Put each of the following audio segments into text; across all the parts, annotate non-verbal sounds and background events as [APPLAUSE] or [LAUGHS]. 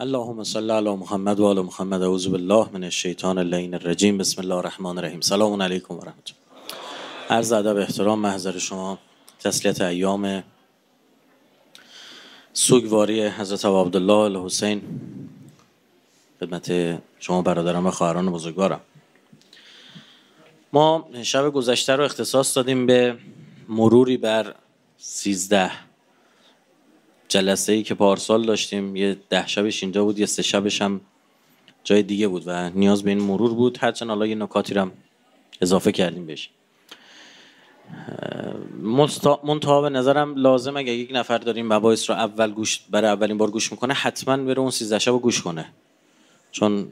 اللهم صل علی محمد و آل محمد. اعوذ بالله من الشیطان اللعین الرجیم. بسم الله الرحمن الرحیم. سلام علیکم و رحمت عرض ادب احترام محضر شما تسلیت ایام سوگواری حضرت عبدالله الحسین. خدمت شما برادران و خواهران بزرگوارم. ما شب گذشته رو اختصاص دادیم به مروری بر سیزده جلسه ای که پارسال داشتیم یه ده شبش اینجا بود یه سه شبش هم جای دیگه بود و نیاز به این مرور بود. هرچند حالا یه نکاتی رو اضافه کردیم بهش. منتها به نظرم لازم اگه یک نفر داریم مباحث رو اول گوش برای اولین بار گوش می‌کنه حتما بره اون سیزده شب رو گوش کنه. چون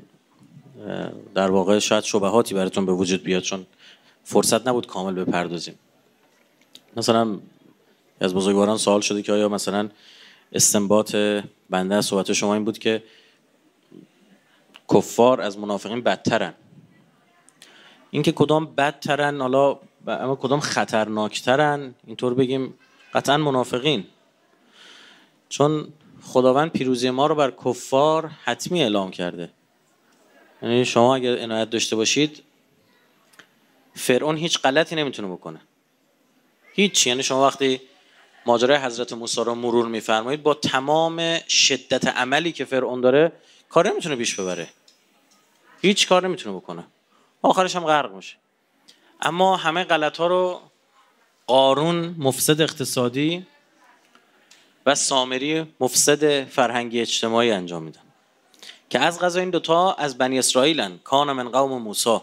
در واقع شاید شبهاتی براتون به وجود بیاد چون فرصت نبود کامل بپردازیم. مثلا از بزرگواران سوال شده که آیا مثلا استنباط بنده از صحبت شما این بود که کفار از منافقین بدترن. اینکه کدام بدترن حالا اما کدام خطرناکترن اینطور بگیم قطعا منافقین. چون خداوند پیروزی ما رو بر کفار حتمی اعلام کرده. یعنی شما اگر عنایت داشته باشید فرعون هیچ غلطی نمی‌تونه بکنه. هیچ یعنی شما وقتی ماجرای حضرت موسی رو مرور میفرمایید. با تمام شدت عملی که فرعون داره کار نمی‌تونه پیش ببره. هیچ کار نمی‌تونه بکنه. آخرش هم غرق میشه. اما همه غلط ها رو قارون مفسد اقتصادی و سامری مفسد فرهنگی اجتماعی انجام میدن. که از غذا این دوتا از بنی اسرائیلن. کان من قوم موسی.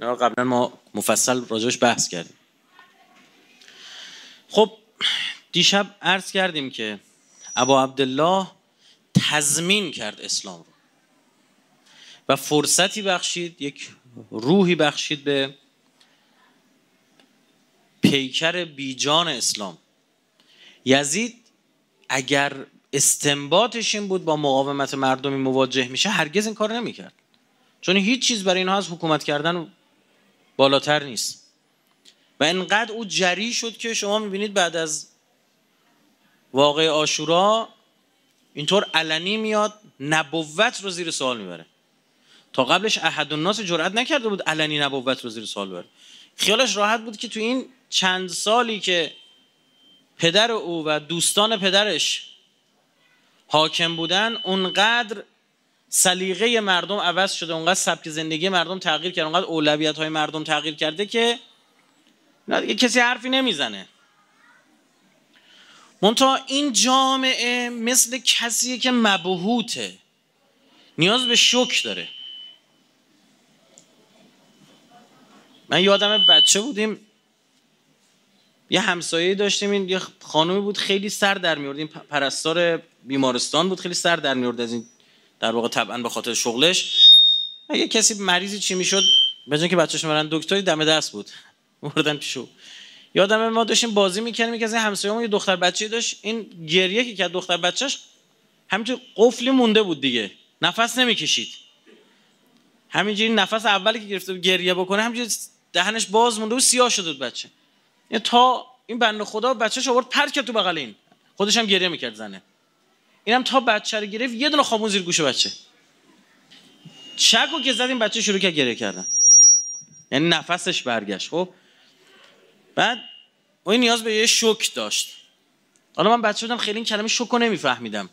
قبلا ما مفصل راجبش بحث کردیم. خب دیشب عرض کردیم که ابا عبدالله تضمین کرد اسلام رو و فرصتی بخشید یک روحی بخشید به پیکر بیجان اسلام. یزید اگر استنباطش این بود با مقاومت مردمی مواجه میشه هرگز این کار نمی‌کرد. چون هیچ چیز برای اینها از حکومت کردن بالاتر نیست. و انقدر او جری شد که شما می‌بینید بعد از واقع آشورا اینطور علنی میاد نبوت رو زیر سوال می‌بره. تا قبلش احد الناس جرئت نکرده بود علنی نبوت رو زیر سوال بره خیالش راحت بود که تو این چند سالی که پدر او و دوستان پدرش حاکم بودن اونقدر سلیقه مردم عوض شده اونقدر سبک زندگی مردم تغییر کرده اونقدر اولویت های مردم تغییر کرده که دیگه کسی حرفی نمی‌زنه. منتها این جامعه مثل کسیه که مبهوته. نیاز به شک داره. من یادم بچه بودیم یه همسایه داشتیم این یه خانومی بود خیلی سر در میورد این پرستار بیمارستان بود خیلی سر در میورد از این در واقع طبعا به خاطر شغلش. یه کسی مریضی چی می‌شد؟ به که بچه‌ش برن دکتری دم دست بود. مردن پیشو یادم ما داشتیم بازی می‌کردیم که از این همسایه‌مون یه دختر بچه داشت. این گریه که کرد دختر بچهش همینجور قفلی مونده بود دیگه. نفس نمی‌کشید. همینجوری نفس اولی که گرفته گریه بکنه همینجوری دهنش باز مونده و سیاه شده بود بچه. یعنی تا این بنده خدا بچه‌ش آورد پرت کرد تو بغل این. خودش هم گریه می‌کرد زنه. اینم تا بچه رو گرفت یه دونه خامون زیر گوش بچه. چکو که زدیم بچه شروع کرد گریه کردن. یعنی نفسش برگشت. خب؟ بعد اون نیاز به یه شک داشت. حالا من بچه بودم خیلی این کلمه شک رو نمیفهمیدم.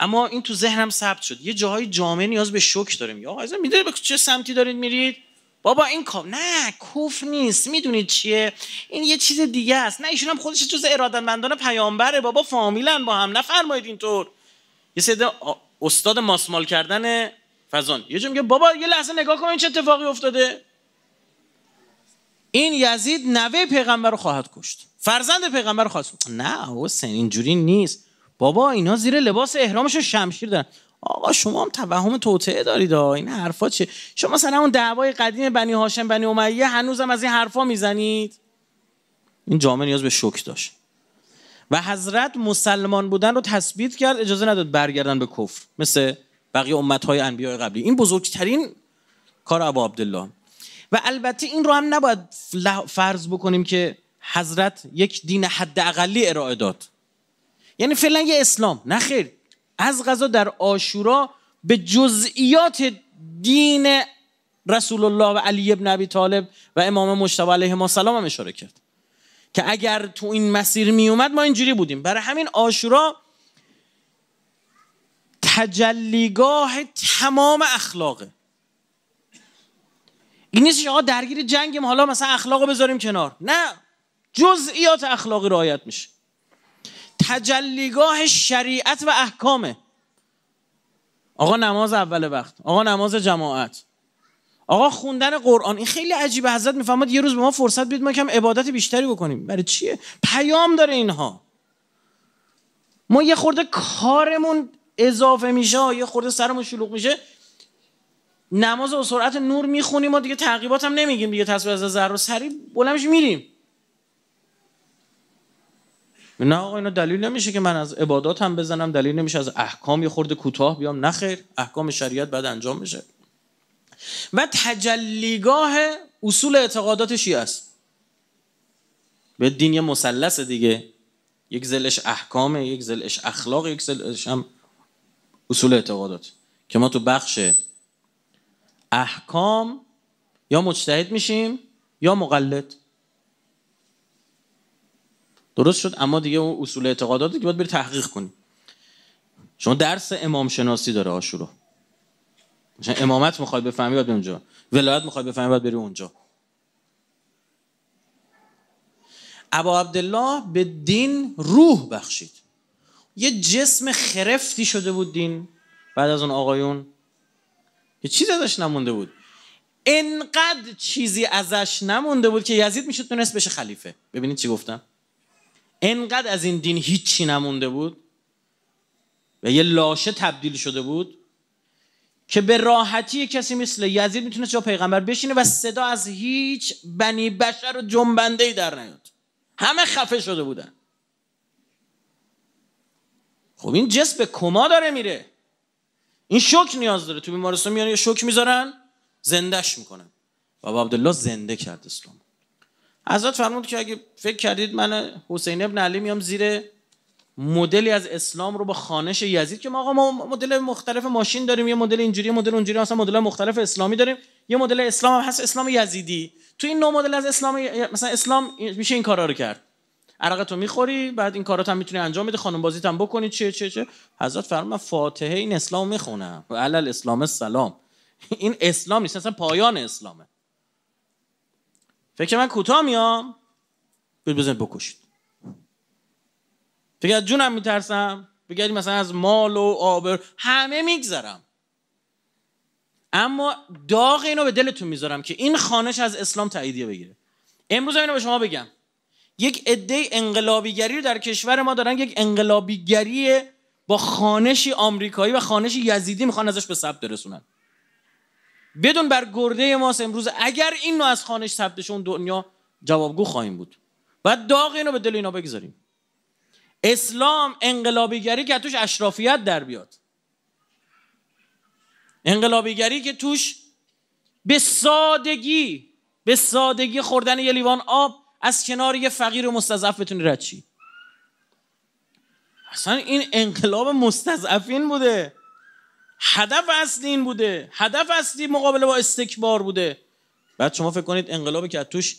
اما این تو ذهنم ثبت شد. یه جاهای جامعه نیاز به شک داریم. یا آقا می‌دونید به چه سمتی دارید میرید؟ بابا این کام نه کوف نیست. می‌دونید چیه؟ این یه چیز دیگه است. نه ایشون هم خودش جز ارادتمندان پیامبره. بابا فامیلن با هم. نفرمایید اینطور. یه سید استاد ماسمال کردن فزان یه جا میگه بابا یه لحظه نگاه کن این چه اتفاقی افتاده. این یزید نوه پیغمبر رو خواهد کشت. فرزند پیغمبر خواهد کشت نه حسین اینجوری نیست. بابا اینا زیر لباس احرامش شمشیر دارن. آقا شما هم توهم توطعه دارید این حرفا چه؟ شما مثلا اون دعوای قدیم بنی هاشم بنی امیه هنوزم از این حرفا می‌زنید؟ این جامعه نیاز به شک داشت. و حضرت مسلمان بودن رو تثبیت کرد اجازه نداد برگردن به کفر. مثل بقیه امتهای انبیاء قبلی. این بزرگترین کار ابو عبدالله و البته این رو هم نباید فرض بکنیم که حضرت یک دین حد اقلی ارائه داد. یعنی فعلا یه اسلام. نه خیر. از غذا در آشورا به جزئیات دین رسول الله و علی ابن ابی طالب و امام مجتبی علیه السلام هم اشاره کرد. که اگر تو این مسیر می اومد ما اینجوری بودیم. برای همین آشورا تجلیگاه تمام اخلاقه. این نیست آقا درگیر جنگیم حالا مثلا اخلاق بذاریم کنار. نه. جزئیات اخلاقی رعایت میشه. تجلیگاه شریعت و احکامه. آقا نماز اول وقت. آقا نماز جماعت. آقا خوندن قرآن. این خیلی عجیبه. حضرت می‌فهمد یه روز به ما فرصت بید ما کم عبادت بیشتری بکنیم. برای چیه؟ پیام داره اینها. ما یه خورده کارمون اضافه میشه یه خورده سرمون شلوغ میشه. نماز و سرعت نور می‌خونیم و دیگه تعقیبات هم نمیگیم دیگه تصویر از ذره و سری بلندش میریم. نه آقا اینا دلیل نمیشه که من از عبادات هم بزنم دلیل نمیشه از احکام یه خورده کوتاه بیام. نخیر احکام شریعت بعد انجام میشه. و تجلیگاه اصول اعتقادات شیعه است. به دین یه مثلث دیگه. یک زلش احکامه یک زلش اخلاق یک زلش هم اصول اعتقادات. که ما تو بخش احکام یا مجتهد میشیم یا مقلد. درست شد اما دیگه اون اصول اعتقاداتی که باید بری تحقیق کنی. شما درس امام شناسی داره آشورا. مثلا امامت می‌خوای بفهمی باید اونجا. ولایت می‌خوای بفهمی باید بری اونجا. ابا عبدالله به دین روح بخشید. یه جسم خرفتی شده بود دین بعد از اون آقایون یه چیزی ازش نمونده بود. انقدر چیزی ازش نمونده بود که یزید میشه تونست بشه خلیفه. ببینید چی گفتم. انقدر از این دین هیچی نمونده بود و یه لاشه تبدیل شده بود که به راحتی کسی مثل یزید می‌تونست جا پیغمبر بشینه و صدا از هیچ بنی بشر و جنبنده ای در نیاد. همه خفه شده بودن. خب این جسم به کما داره میره. این شوک نیاز داره. تو بیمارستان میان یه شوک می‌ذارن زندهش می‌کنن. بابا عبدالله زنده کرد اسلام. حضرت فرمود که اگه فکر کردید من حسین ابن علی میام زیر مدلی از اسلام رو با خانش یزید که ما آقا ما مدل مختلف ماشین داریم یه مدل اینجوری مدل اونجوری مثلا مدل مختلف اسلامی داریم یه مدل اسلام هست اسلام یزیدی. تو این نوع مدل از اسلام مثلا اسلام میشه این کارا رو کرد. عرق تو می‌خوری بعد این کارات هم می‌تونی انجام بده خانم بازیت هم بکنی چه چه چه حضرت فرمان فاتحه این اسلام می‌خونم. و علل اسلام السلام. این اسلام نیست اصلا پایان اسلامه. فکر من کوتاه میام. بید بزنید بکشید. فکر از جونم میترسم. بگردی مثلا از مال و آبر همه میگذرم. اما داغ اینو به دلتون می‌ذارم که این خانش از اسلام تاییدیه بگیره. امروز اینو به شما بگم. یک عده انقلابیگری رو در کشور ما دارن. یک انقلابیگری با خانشی آمریکایی و خانشی یزیدی می‌خوان ازش به ثبت برسونن. بدون بر گرده ماست امروز. اگر این نوع از خانش ثبتش اون دنیا جوابگو خواهیم بود. بعد داغ اینو به دل اینا بگذاریم. اسلام انقلابیگری که توش اشرافیت در بیاد. انقلابیگری که توش به سادگی به سادگی خوردن یه لیوان آب از کنار یه فقیر و مستضعف بتونی رد چی اصلا این انقلاب مستضعفین بوده. هدف اصلی این بوده. هدف اصلی مقابله با استکبار بوده. بعد شما فکر کنید انقلابی که توش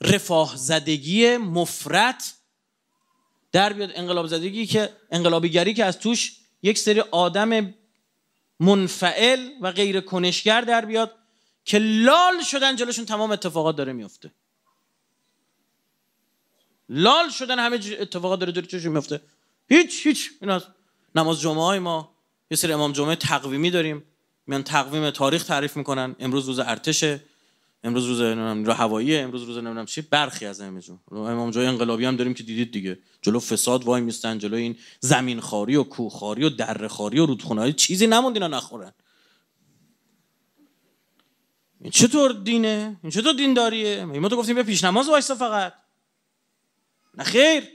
رفاه زدگی مفرت در بیاد. انقلاب زدگی که انقلابیگری که از توش یک سری آدم منفعل و غیر کنشگر در بیاد که لال شدن جلوشون تمام اتفاقات داره میفته. لال شدن همه اتفاقات داره داره چشون میفته هیچ هیچ. این نماز جمعه های ما یه سری امام جمعه تقویمی داریم. میان تقویم تاریخ تعریف می‌کنن. امروز روز ارتشه امروز روز نمی‌دونم هوایی امروز روز نمی‌دونم چی. برخی از همه امام جای انقلابی هم داریم که دیدید دیگه. جلو فساد وای میستن جلو این زمین خاری و کوه خاری و دره خاری و رودخونه چیزی نموند اینا نخورن. این چطور دینه؟ این چطور دینداریه؟ ما تو گفتیم پیش نماز وایسا فقط. نه خیر.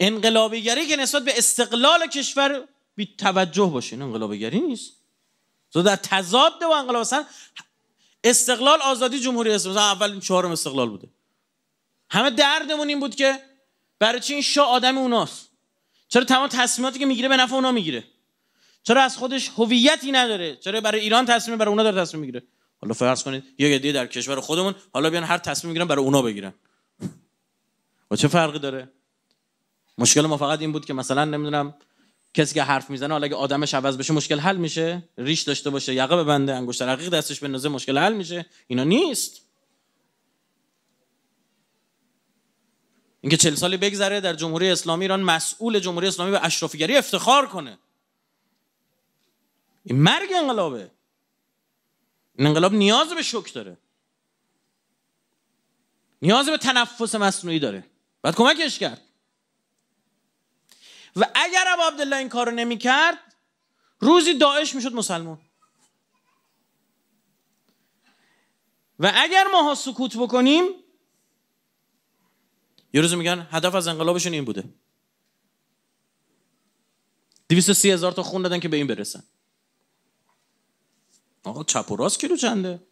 انقلابیگری که نسبت به استقلال کشور بی توجه باشه این انقلابیگری نیست. تو در تضاد با انقلاب استقلال آزادی جمهوری اسلامی اول این چهارم استقلال بوده. همه دردمون این بود که برای چی این شاه آدم اوناست؟ چرا تمام تصمیماتی که می‌گیره به نفع اونا می‌گیره؟ چرا از خودش هویتی نداره؟ چرا برای ایران تصمیم برای اونا داره تصمیم می‌گیره؟ حالا فرض کنید یه عده در کشور خودمون حالا بیان هر تصمیم می‌گیرن برای اونا بگیرن. و چه فرقی داره؟ مشکل ما فقط این بود که مثلا نمی‌دونم کسی که حرف می‌زنه حالا اگه آدمش عوض بشه مشکل حل میشه. ریش داشته باشه یقه ببنده انگشت رقیق دستش بندازه مشکل حل میشه. اینا نیست. اینکه چل سالی بگذره در جمهوری اسلامی ایران مسئول جمهوری اسلامی به اشرافیگری افتخار کنه. این مرگ انقلابه. این انقلاب نیاز به شک داره. نیاز به تنفس مصنوعی داره. باید کمکش کرد. و اگر ابو عبدالله این کارو نمی‌کرد روزی داعش می‌شد مسلمان. و اگر ماها سکوت بکنیم یه روز میگن هدف از انقلابشون این بوده. 230 هزار تا خون دادن که به این برسن. آقا چپ و راست کیلو چنده؟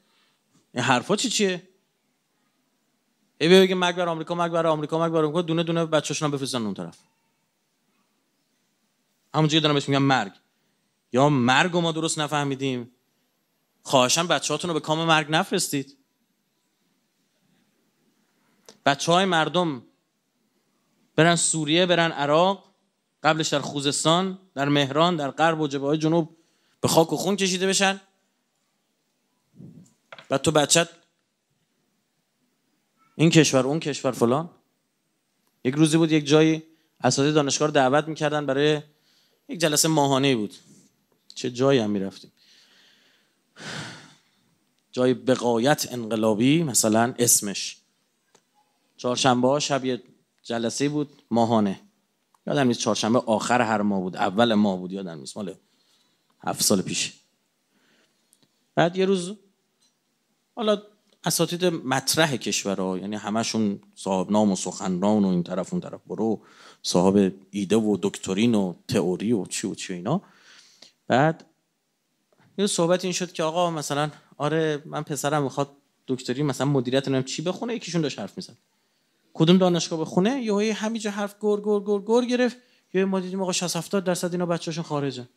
این حرفا چی چیه؟ ای بگه مرگ بر آمریکا مرگ بر آمریکا مرگ بر آمریکا. دونه دونه بچه‌شون بفرستن اون طرف. همونجوری دارم بهش میگم مرگ. یا مرگ ما درست نفهمیدیم. خواهشم بچه هاتون رو به کام مرگ نفرستید. بچه های مردم برن سوریه برن عراق قبلش در خوزستان در مهران در غرب و جبهه جنوب به خاک و خون کشیده بشن. بعد تو بچت این کشور اون کشور فلان. یک روزی بود یک جایی اساتید دانشگاه دعوت می‌کردن برای یک جلسه ماهانه بود. چه جایی هم می‌رفتیم. جای بقایت انقلابی مثلا اسمش. چهارشنبه ها شب یه جلسه بود ماهانه. یادم نیست چهارشنبه آخر هر ماه بود اول ماه بود یادم نیست. مال هفت سال پیش. بعد یه روز حالا اساتید مطرح کشورها یعنی همشون صاحب نام و سخنران و این طرف اون طرف برو صاحب ایده و دکترین و تئوری و چی و چی اینا. بعد یه صحبت این شد که آقا مثلا آره من پسرم می‌خواد دکتری مثلا مدیریت نمیم چی بخونه یکیشون داشت حرف می‌زد. کدوم دانشگاه بخونه؟ یه همینجا حرف گر گر گر گر گرفت. یه ما آقا 60 70 درصد اینا بچه‌شون خارجه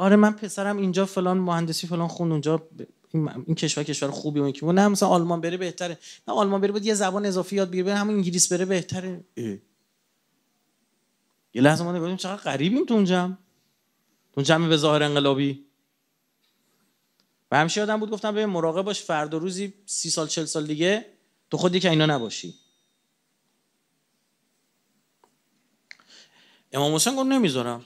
آره من پسرم اینجا فلان مهندسی فلان خون اونجا این کشور کشور خوبی اون که نه مثلا آلمان بره بهتره. نه آلمان بره بود یه زبان اضافی یاد بگیره همون انگلیس بره بهتره. یه لحظه ما نگاهیم چقدر غریبیم تو اونجا تو جمع به ظاهر انقلابی. و همیشه آدم بود گفتم به مراقب باش فردا روزی سی سال چل سال دیگه تو خودی که اینا نباشی. امام حسین گفت نمی‌ذارم.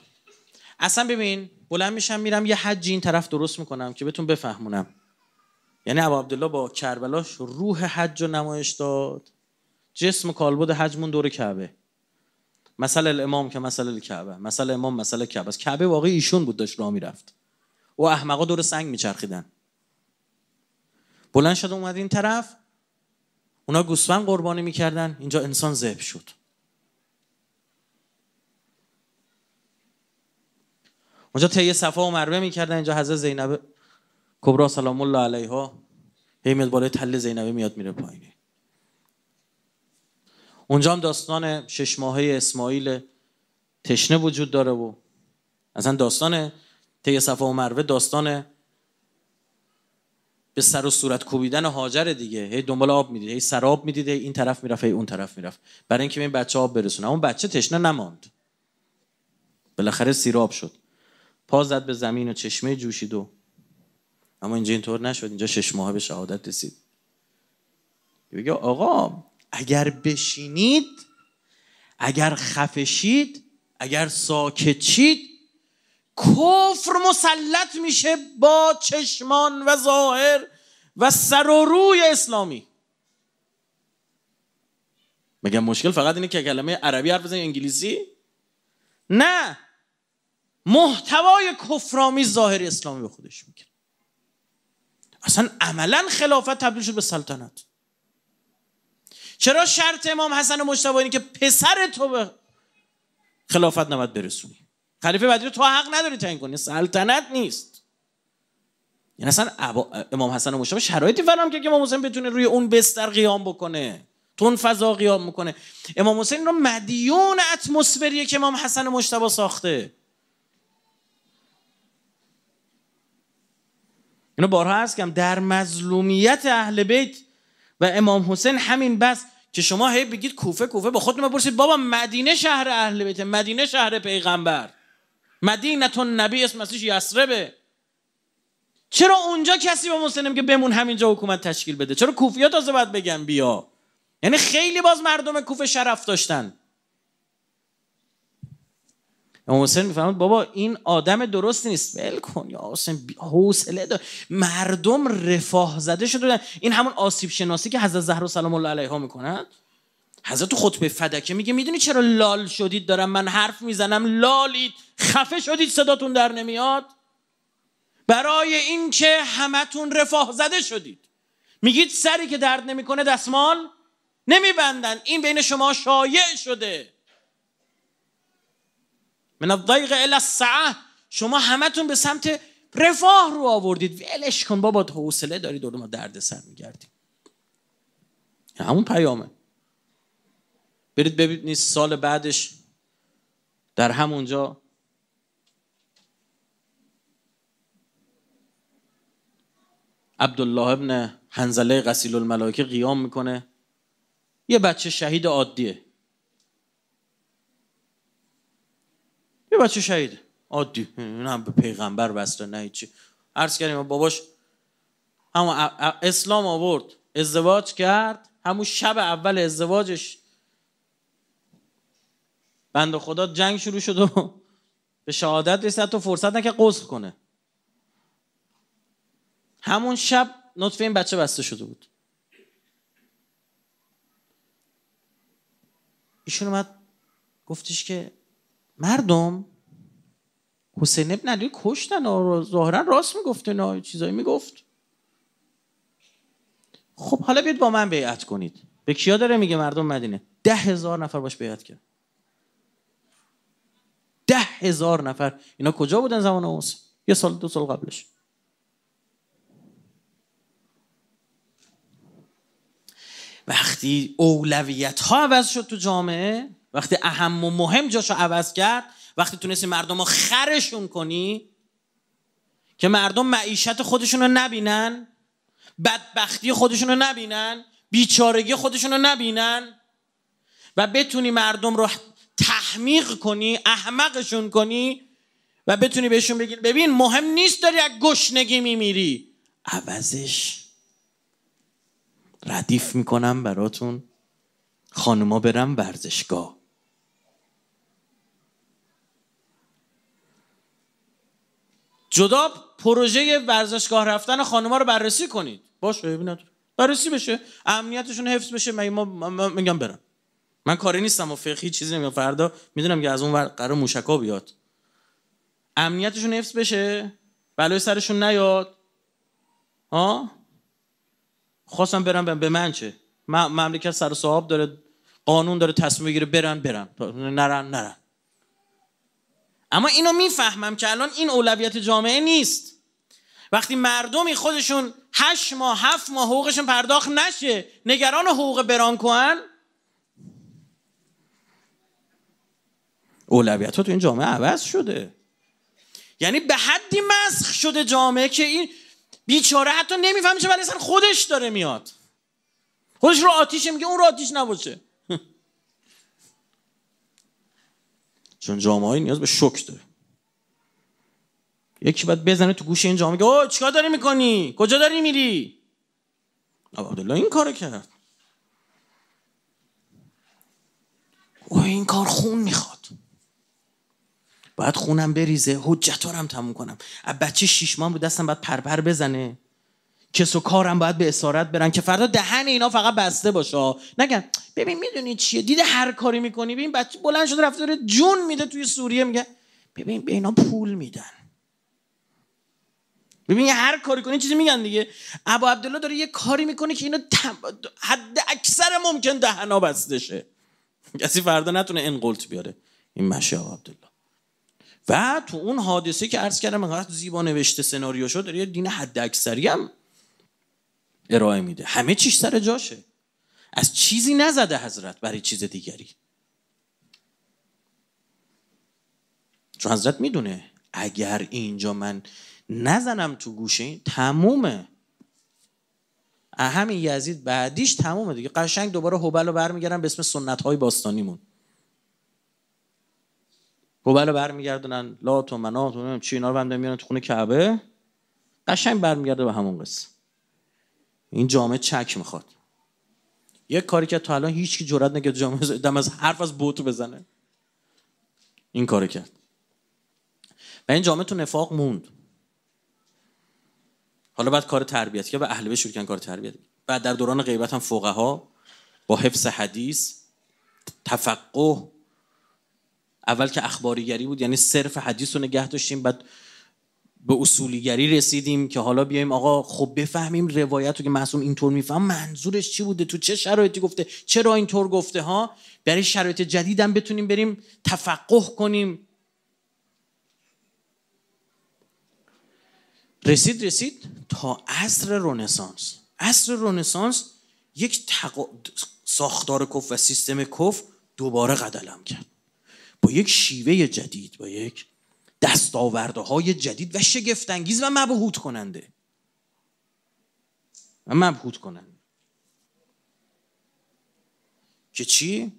اصلا ببین بلند میشم میرم یه حجی این طرف درست می‌کنم که بهتون بفهمونم. یعنی ابو عبدالله با کربلاش روح حج و نمایش داد. جسم کالبد حجمون دور کعبه. مثل الامام که مثل الکعبه. مثل امام مثل کعبه. است کعبه واقعی ایشون بود داشت راه می‌رفت. و احمقا دور سنگ میچرخیدن. بلند شد اومد این طرف. اونا گوسفند قربانی می‌کردن. اینجا انسان ذبح شد. اونجا طی صفا و مروه می‌کردن اینجا حضرت زینب کبرا سلام الله علیها. هی میاد بالای تل زینبه میاد میره پایین. اونجا هم داستان شش ماهه اسماعیل تشنه وجود داره و اصلا داستان طی صفا و مروه داستان به سر و صورت کوبیدن هاجر دیگه. هی دنبال آب می‌دید هی سراب می‌دید این طرف می‌رفت هی اون طرف می‌رفت. برای اینکه این بچه آب برسونه. اون بچه تشنه نماند. بالاخره سیراب شد. پا زد به زمین و چشمه جوشید و اما اینجا اینطور نشد. اینجا شش ماه به شهادت رسید. بگه آقا اگر بشینید اگر خفشید اگر ساکت شید کفر مسلط میشه با چشمان و ظاهر و سر و روی اسلامی. مگه مشکل فقط اینه که کلمه عربی حرف بزنی انگلیسی؟ نه. محتوای کفرامی ظاهر اسلامی به خودش می‌گیره. اصلا عملا خلافت تبدیل شد به سلطنت. چرا شرط امام حسن مجتبی اینه که پسر تو به خلافت نباید برسونی؟ خلیفه بعدی تو حق نداری تعیین کنی. سلطنت نیست. یعنی اصلا امام حسن مجتبی شرایطی فراهم که امام حسین بتونه روی اون بستر قیام بکنه. تون فضا قیام می‌کنه. امام حسین رو مدیون اتمسفریه که امام حسن مشتبه ساخته. اینو بارها هست کم در مظلومیت اهل بیت و امام حسین همین بس که شما هی بگید کوفه کوفه. با خودتون بپرسید بابا مدینه شهر اهل بیت مدینه شهر پیغمبر. مدینه نبی اسم اسمش یسربه چرا اونجا کسی به مسلم که بمون همینجا حکومت تشکیل بده؟ چرا کوفیا تازه باید بگن بیا؟ یعنی خیلی باز مردم کوفه شرف داشتن. امام حسین می‌فهمد بابا این آدم درست نیست. ول کن یا حسین حوصله دار. مردم رفاه زده شده این همون آسیب شناسی که حضرت زهرا سلام الله علیها می‌کنند حضرت تو خطبه فدکه میگه می‌دونی چرا لال شدید؟ دارم من حرف می‌زنم. لالید خفه شدید صداتون در نمیاد؟ برای اینکه همتون رفاه زده شدید. میگید سری که درد نمی‌کنه دستمال نمیبندن. این بین شما شایع شده. من الضیق الى السعه شما همتون به سمت رفاه رو آوردید. ولش کن بابا حوصله داری دور ما درد سر میگردیم همون پیامه. برید ببینید سال بعدش در همونجا عبدالله ابن حنزله غسیل الملائکه قیام می‌کنه. یه بچه شهید عادیه. یه بچه شهید. عادی. این هم به پیغمبر بسته نه چی عرض کردیم باباش همون اسلام آورد. ازدواج کرد. همون شب اول ازدواجش. بند خدا جنگ شروع شد و به شهادت رسید. تو فرصت نکه قصد کنه. همون شب نطفه این بچه بسته شده بود. ایشون اومد گفتش که مردم حسین ابن علی کشتن و ظاهرا راست می‌گفته نه چیزایی می‌گفت. خب حالا بیاد با من بیعت کنید. به کیا داره میگه مردم مدینه؟ ده هزار نفر باش بیعت کرد. ده هزار نفر. اینا کجا بودن زمان حسین یه سال دو سال قبلش. وقتی اولویت ها عوض شد تو جامعه وقتی اهم و مهم جاشو عوض کرد وقتی تونستی مردم رو خرشون کنی که مردم معیشت خودشون رو نبینن بدبختی خودشون رو نبینن بیچارگی خودشون رو نبینن و بتونی مردم رو تحمیق کنی احمقشون کنی و بتونی بهشون بگی ببین مهم نیست داری از گشنگی میمیری. عوضش. ردیف می‌کنم براتون. خانوما برم ورزشگاه. جدا پروژه ورزشگاه رفتن خانوما رو بررسی کنید. باشه ببینید بررسی بشه. امنیتشون حفظ بشه. مگه ما میگم برم. من کاری نیستم و فقهی چیزی نمیگم. فردا می‌دونم که از اون ور قرار موشکا بیاد. امنیتشون حفظ بشه. بلای سرشون نیاد. ها؟ خواستم برم به من چه؟ مملکت سر و صاحب داره قانون داره تصمیم بگیره برن برن. نرن نرن. اما اینو می‌فهمم که الان این اولویت جامعه نیست. وقتی مردمی خودشون هشت ماه هفت ماه حقوقشون پرداخت نشه نگران حقوق برانکوان اولویت ها تو این جامعه عوض شده. یعنی به حدی مسخ شده جامعه که این بیچاره حتی نمی‌فهمه چه ولی خودش داره میاد. خودش رو آتیشه میگه اون رو آتیش نباشه. چون جامعه نیاز به شک داره. یکی باید بزنه تو گوش این جامعه او چیکار داری می‌کنی؟ کجا داری میری؟ عبدالله این کارو کرد. او این کار خون می‌خواد. باید خونم بریزه حجتارم تموم کنم. از بچه شیش ماه به دستم باید پرپر بزنه. کس و کارم باید به اسارت برن که فردا دهن اینا فقط بسته باشه. نگن ببین می‌دونی چیه؟ دیده هر کاری می‌کنی ببین بچه بلند شده رفته داره جون میده توی سوریه میگه ببین به اینا پول میدن. ببین هر کاری کنی چیزی میگن دیگه. ابا عبدالله داره یه کاری می‌کنه که اینا حد اکثر ممکن دهنا بسته شه. کسی فردا نتونه این قلت بیاره. این مشه عبدالله. و تو اون حادثه که عرض کردم انقدر زیبا نوشته سناریو شد داره یه دین حد اکثری هم ارائه میده. همه چیش سر جاشه. از چیزی نزده حضرت برای چیز دیگری. چون حضرت می‌دونه اگر اینجا من نزنم تو گوشه این تمومه. همین یزید بعدیش تمومه دیگه. قشنگ دوباره هوبل رو برمیگردن به اسم سنت های باستانیمون. هوبل رو برمیگردونن لات و منات و چی اینا رو میارن تو خونه کعبه. قشنگ برمیگرده به همون قصه. این جامعه چک می‌خواد. یک کاری که تا الان هیچ کی جرئت نکرد جامعه دم از حرف از بوت بزنه. این کارو کرد. و این جامعه تو نفاق موند. حالا بعد کار تربیت که به اهل کردن کار تربیت بعد در دوران غیبت هم فقها با حفظ حدیث تفقه اول که اخباریگری بود یعنی صرف حدیث رو نگه داشتیم بعد به اصولیگری رسیدیم که حالا بیایم آقا خب بفهمیم روایت رو که معصوم اینطور میفهم. منظورش چی بوده؟ تو چه شرایطی گفته؟ چرا اینطور گفته ها؟ برای شرایط جدیدم بتونیم بریم تفقه کنیم. رسید رسید تا عصر رونسانس عصر رونسانس یک تق... ساختار کف و سیستم کف دوباره قدلم کرد. با یک شیوه جدید با یک دستاورده های جدید و شگفتانگیز و مبهوت کننده. و مبهوت کننده. که چی؟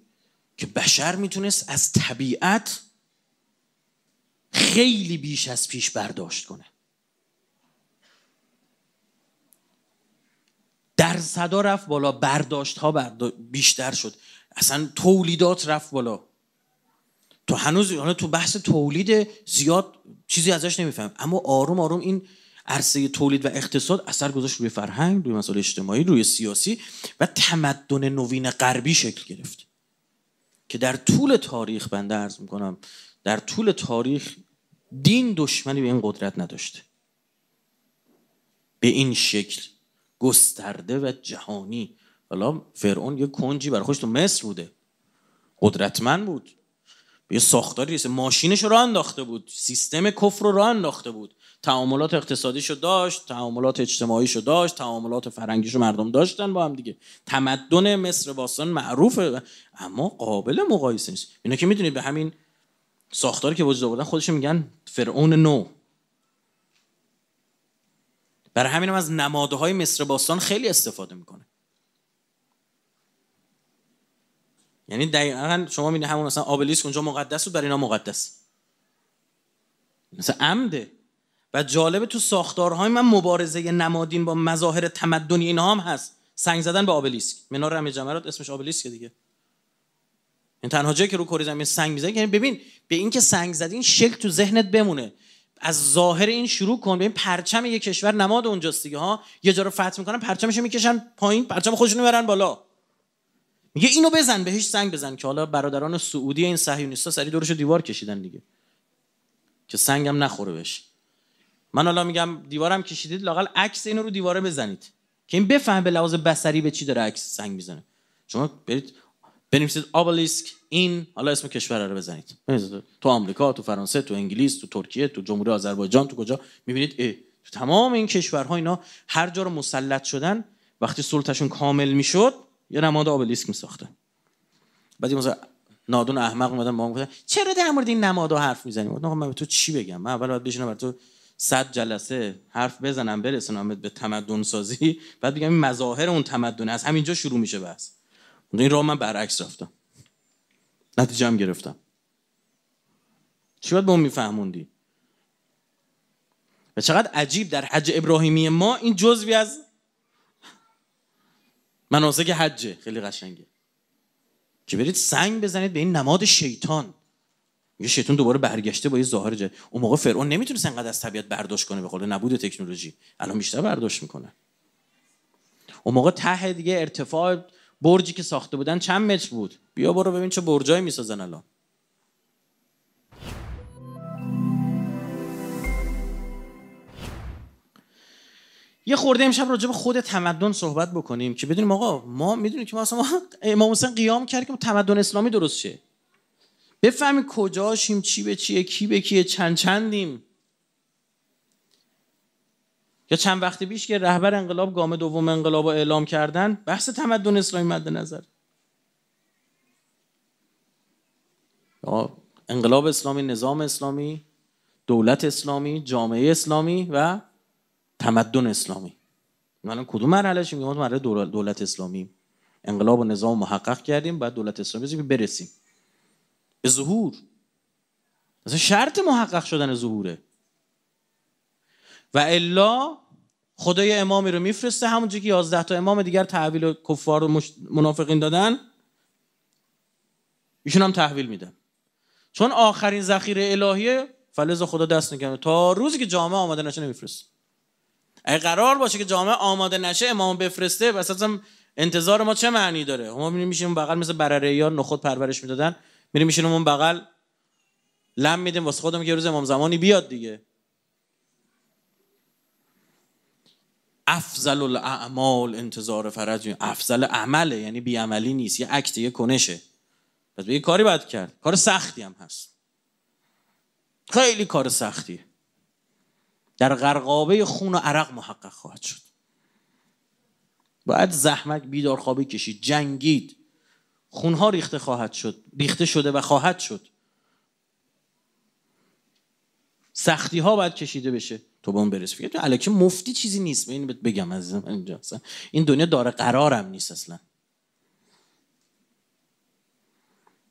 که بشر می‌تونست از طبیعت خیلی بیش از پیش برداشت کنه. در صدا رفت بالا برداشت ها بیشتر شد. اصلا تولیدات رفت بالا. تو هنوز حالا تو بحث تولید زیاد چیزی ازش نمیفهم اما آروم آروم این عرصه تولید و اقتصاد اثر گذاشت روی فرهنگ روی مسائل اجتماعی روی سیاسی و تمدن نوین غربی شکل گرفت. که در طول تاریخ بنده ارز می‌کنم در طول تاریخ دین دشمنی به این قدرت نداشته. به این شکل گسترده و جهانی. حالا فرعون یه کنجی برای خوش تو مصر بوده. قدرتمند بود. یه ساختاری رسه ماشینش رو انداخته بود سیستم کفر رو انداخته بود. تعاملات اقتصادیشو داشت تعاملات اجتماعیشو داشت تعاملات فرنگیشو مردم داشتن با هم دیگه. تمدن مصر باستان معروفه اما قابل مقایسه نیست. اینا که می‌دونید به همین ساختاری که وجود آوردن خودش میگن فرعون نو. برای همین هم از نمادهای مصر باستان خیلی استفاده می‌کنه. یعنی دقیقا شما می‌بینید همون مثلا آبلیسک اونجا مقدس بود برای اینا مقدس. مثلا عمده. و جالبه تو ساختارهای من مبارزه نمادین با مظاهر تمدنی اینا هم هست. سنگ زدن به آبلیسک منار رمی جمرات اسمش آبلیسک دیگه. این تنها جایی که رو کره زمین سنگ می‌زنه یعنی ببین به این که سنگ زدی این شکل تو ذهنت بمونه. از ظاهر این شروع کن. ببین پرچم یک کشور نماد اونجاست دیگه ها. یه جا رو فتح می‌کنن پرچمش می‌کشن پایین پرچم خودشونو می‌برن بالا. میگه اینو بزن بهش سنگ بزن که حالا برادران سعودی این صهیونیستا سری دورش دیوار کشیدن دیگه. که سنگم نخوره بهش. من حالا میگم دیوارم کشیدید لاقل عکس اینو رو دیواره بزنید. که این بفهم به لحاظ بصری به چی داره عکس سنگ می‌زنه. شما برید بنویسید آبلیسک این حالا اسم کشور رو بزنید. تو آمریکا تو فرانسه تو انگلیس تو ترکیه تو جمهوری آذربایجان تو کجا می‌بینید؟ ای تو تمام این کشورها اینا هر جا رو مسلط شدن وقتی سلطهشون کامل می‌شد یه نماد آبلیسک میساختن بعدی مثلا نادون احمق اومدن ما گفتن چرا در مورد این نمادها حرف می‌زنیم گفتم من به تو چی بگم؟ من اول باید بشینم برای تو صد جلسه حرف بزنم برسونم به تمدن سازی. بعد بگم این مظاهر اون تمدن از همینجا شروع میشه بس این راه من برعکس رفتم. نتیجه هم گرفتم. چی باید به اون میفهموندی؟ و چقدر عجیب در حج ابراهیمی ما این جزوی از مناسک حجه خیلی قشنگه. که برید سنگ بزنید به این نماد شیطان. یه شیطان دوباره برگشته با یه ظاهر جه. اون موقع فرعون نمی‌تونه انقدر از طبیعت برداشت کنه به قول نبود تکنولوژی. الان بیشتر برداشت می‌کنه. اون موقع ته دیگه ارتفاع برجی که ساخته بودن چند متر بود؟ بیا برو ببین چه برجایی می‌سازن الان. یه خورده امشب راجع به خود تمدن صحبت بکنیم که بدونیم آقا ما می‌دونیم که ما اصلا امام حسین قیام کرد که تمدن اسلامی درست شه. بفهمیم کجاشیم چی به چیه کی به کیه چند چندیم. یا چند وقتی پیش که رهبر انقلاب گام دوم انقلاب رو اعلام کردن بحث تمدن اسلامی مد نظر. انقلاب اسلامی نظام اسلامی دولت اسلامی جامعه اسلامی و تمدن اسلامی. من کدوم مرحله شیم؟ ما مرحله دولت اسلامی. انقلاب و نظام محقق کردیم بعد دولت اسلامی برسیم. به ظهور. مثلا شرط محقق شدن ظهوره. و الا خدای امامی رو میفرسته همونجوری که 11 تا امام دیگر تحویل و کفار و منافقین دادن ایشون هم تحویل میدن. چون آخرین ذخیره الهیه فلز خدا دست نکنه تا روزی که جامعه آماده نشه نمیفرسته. اگه قرار باشه که جامعه آماده نشه امام بفرسته بس انتظار ما چه معنی داره؟ ما میریم میشیم بغل مثل برره یا نخود پرورش می‌دادن میریم میشینیم اون بغل لم میدیم واسه خودم که روز امام زمانی بیاد دیگه. افضل الاعمال انتظار فرج. افضل عمله یعنی بیعملی نیست یه اکت یه کنشه. پس یه کاری باید کرد. کار سختی هم هست. خیلی کار سختیه در غرقابه خون و عرق محقق خواهد شد. باید زحمت بیدار خوابی کشید جنگید. خونها ریخته خواهد شد ریخته شده و خواهد شد. سختی ها باید کشیده بشه. تو به اون برس فکر تو الکی مفتی چیزی نیست. این بگم از اینجا این دنیا داره قرارم نیست اصلا.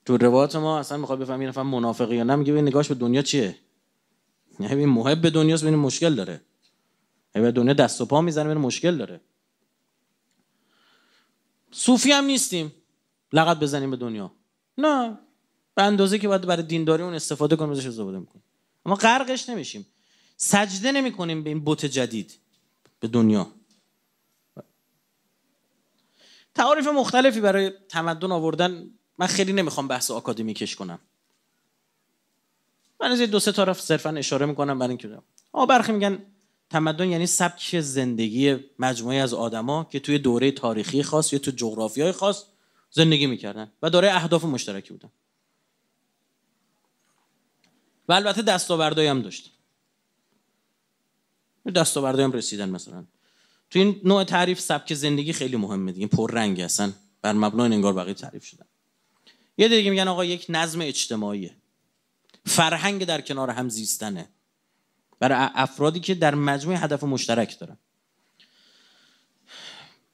تو روایات ما اصلا می‌خواد بفهمی نفر منافقی یا نه میگه نگاهش به دنیا چیه؟ یعنی این محب دنیاست ببین مشکل داره. به دنیا دست و پا می‌زنه ببین مشکل داره. صوفی هم نیستیم. لغت بزنیم به دنیا. نه. به اندازه که باید برای دینداری اون استفاده کنیم ازش استفاده می‌کنیم. اما غرقش نمیشیم. سجده نمی کنیم به این بت جدید. به دنیا. تعاریف مختلفی برای تمدن آوردن من خیلی نمی‌خوام بحث آکادمیکش کنم. من از دو سه طرف صرفا اشاره می‌کنم برای اینکه آ برخی میگن تمدن یعنی سبک زندگی مجموعه از آدما که توی دوره تاریخی خاص یا تو جغرافیای خاص زندگی می‌کردن و داره اهداف مشترکی بودن و البته دستاوردهایی هم داشت. دستاوردهایی هم رسیدن مثلا. تو این نوع تعریف سبک زندگی خیلی مهمه دیگه. پر رنگ هستن بر مبنای انگار بقیه تعریف شدن یه دیگه میگن آقا یک نظم اجتماعیه. فرهنگ در کنار هم زیستنه. برای افرادی که در مجموع هدف مشترک دارن.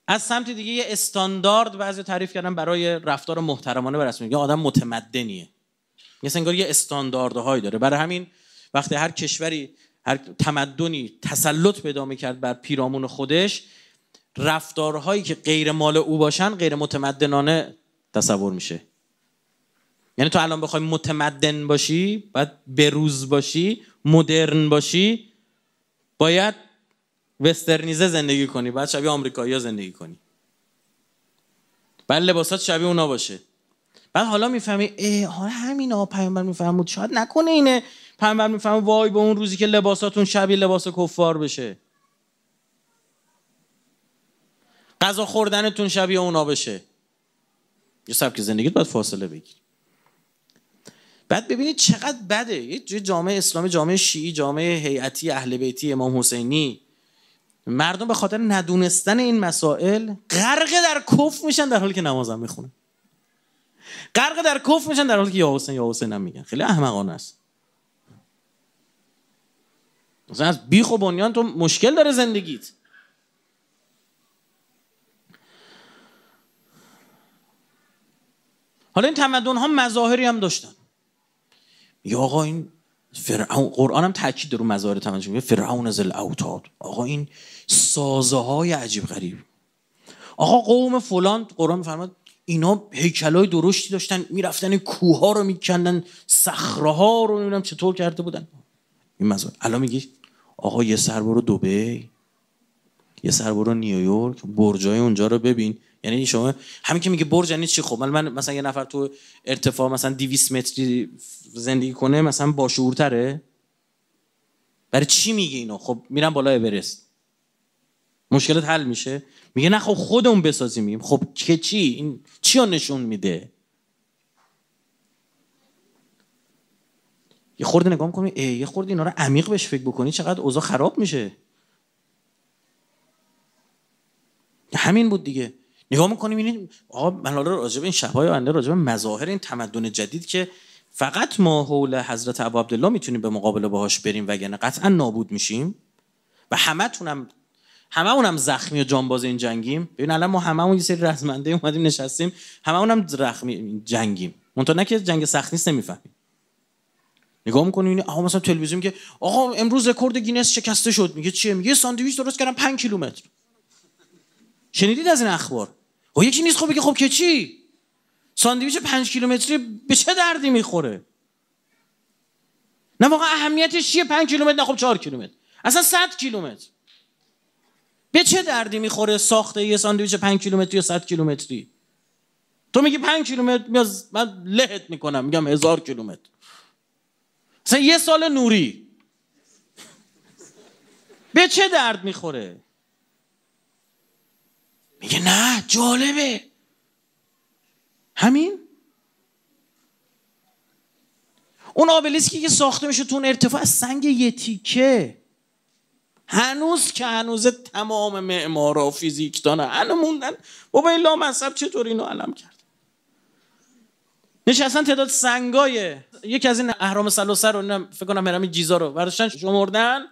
از سمت دیگه یه استاندارد بعضی تعریف کردن برای رفتار محترمانه رسمی. یه آدم متمدنیه. یه انگار یه استانداردهایی داره. برای همین وقتی هر کشوری هر تمدنی تسلط پیدا می‌کرد بر پیرامون خودش رفتارهایی که غیر مال او باشن غیر متمدنانه تصور میشه. یعنی تو الان بخوای متمدن باشی باید بروز باشی مدرن باشی باید وسترنیزه زندگی کنی باید شبیه آمریکایی زندگی کنی. بعد لباسات شبیه اونا باشه. بعد حالا می‌فهمی ای حالا همین ها پیامبر میفهمود شاید نکنه اینه. پیامبر می‌فهمه وای به اون روزی که لباساتون شبیه لباس کفار بشه. غذا خوردنتون شبیه اونا بشه. یه سبک زندگیت باید فاصله بگیری. بعد ببینید چقدر بده. یه جامعه اسلامی جامعه شیعی جامعه هیئتی اهل بیتی امام حسینی. مردم به خاطر ندونستن این مسائل غرق در کف میشن در حالی که نمازم می‌خونن. غرق در کف میشن در حالی که یا حسین یا حسین هم میگن. خیلی احمقانه است. مثلا از بیخ و بنیان تو مشکل داره زندگیت. حالا این تمدن ها مظاهری هم داشتن. یا آقا این فرعون قرآن هم تاکید رو مظاهر تمدن فرعون از الاوتاد آقا این سازه های عجیب غریب. آقا قوم فلان قرآن میفرماد اینا هیکلای درشتی داشتن می‌رفتن کوه ها رو میکندن صخره ها رو نمی‌دونم چطور کرده بودن. این مزار الان میگی آقا یه سر برو دبی یه سر برو نیویورک برجای اونجا رو ببین. یعنی شما همین که میگه برج یعنی چی؟ خب من مثلا یه نفر تو ارتفاع مثلا 200 متری زندگی کنه مثلا با شعورتره برای چی میگه اینو؟ خب میرم بالا اورست. مشکلت حل میشه. میگه نه خب خودمون بسازیم خب که چی؟ این چی رو نشون میده؟ یه خورده نگاه می‌کنی یه خورده اینا رو عمیق بهش فکر بکنی چقدر اوضاع خراب میشه. همین بود دیگه. نگاه می‌کنیم این آقا من حالا راجع به این شبهای آینده راجع به مظاهر این تمدن جدید که فقط ما حول حضرت ابو عبدالله می‌تونیم به مقابله باهاش بریم وگرنه قطعا نابود میشیم و همه تونم همه اونم زخمی و جانباز این جنگیم. ببین الان ما همه اون یه سری رزمنده اومدیم نشستیم همه اونم زخمی جنگیم. منتها نه که جنگ سخت نیست نمی‌فهمیم. نگاه می‌کنیم آقا مثلا تلویزیون که آقا امروز رکورد گینس شکسته شد. میگه چیه؟ میگه ساندویچ درست کردم 5 کیلومتر. شنیدید از این اخبار؟ و یکی نیست خب بگه خب که چی؟ ساندویچ 5 کیلومتری به چه دردی می‌خوره؟ نه واقعا اهمیتش چیه؟ 5 کیلومتر نه خب 4 کیلومتر. اصلا 100 کیلومتر. به چه دردی می‌خوره ساخته یه ساندویچ 5 کیلومتری یا 100 کیلومتری؟ تو میگی 5 کیلومتر من لهت می‌کنم میگم هزار کیلومتر. مثلا یه سال نوری. به چه درد می‌خوره؟ میگه نه جالبه. همین؟ اون آبلیسکی که ساخته میشه تو اون ارتفاع سنگ یه تیکه. هنوز که هنوز تمام معمارا و فیزیکدانا هنوز موندن. بابا این لامصب چطور اینو علم کرد؟ نشستن تعداد سنگای یکی از این اهرام سلاسه رو فکر کنم هرم جیزا رو برداشتن شمردن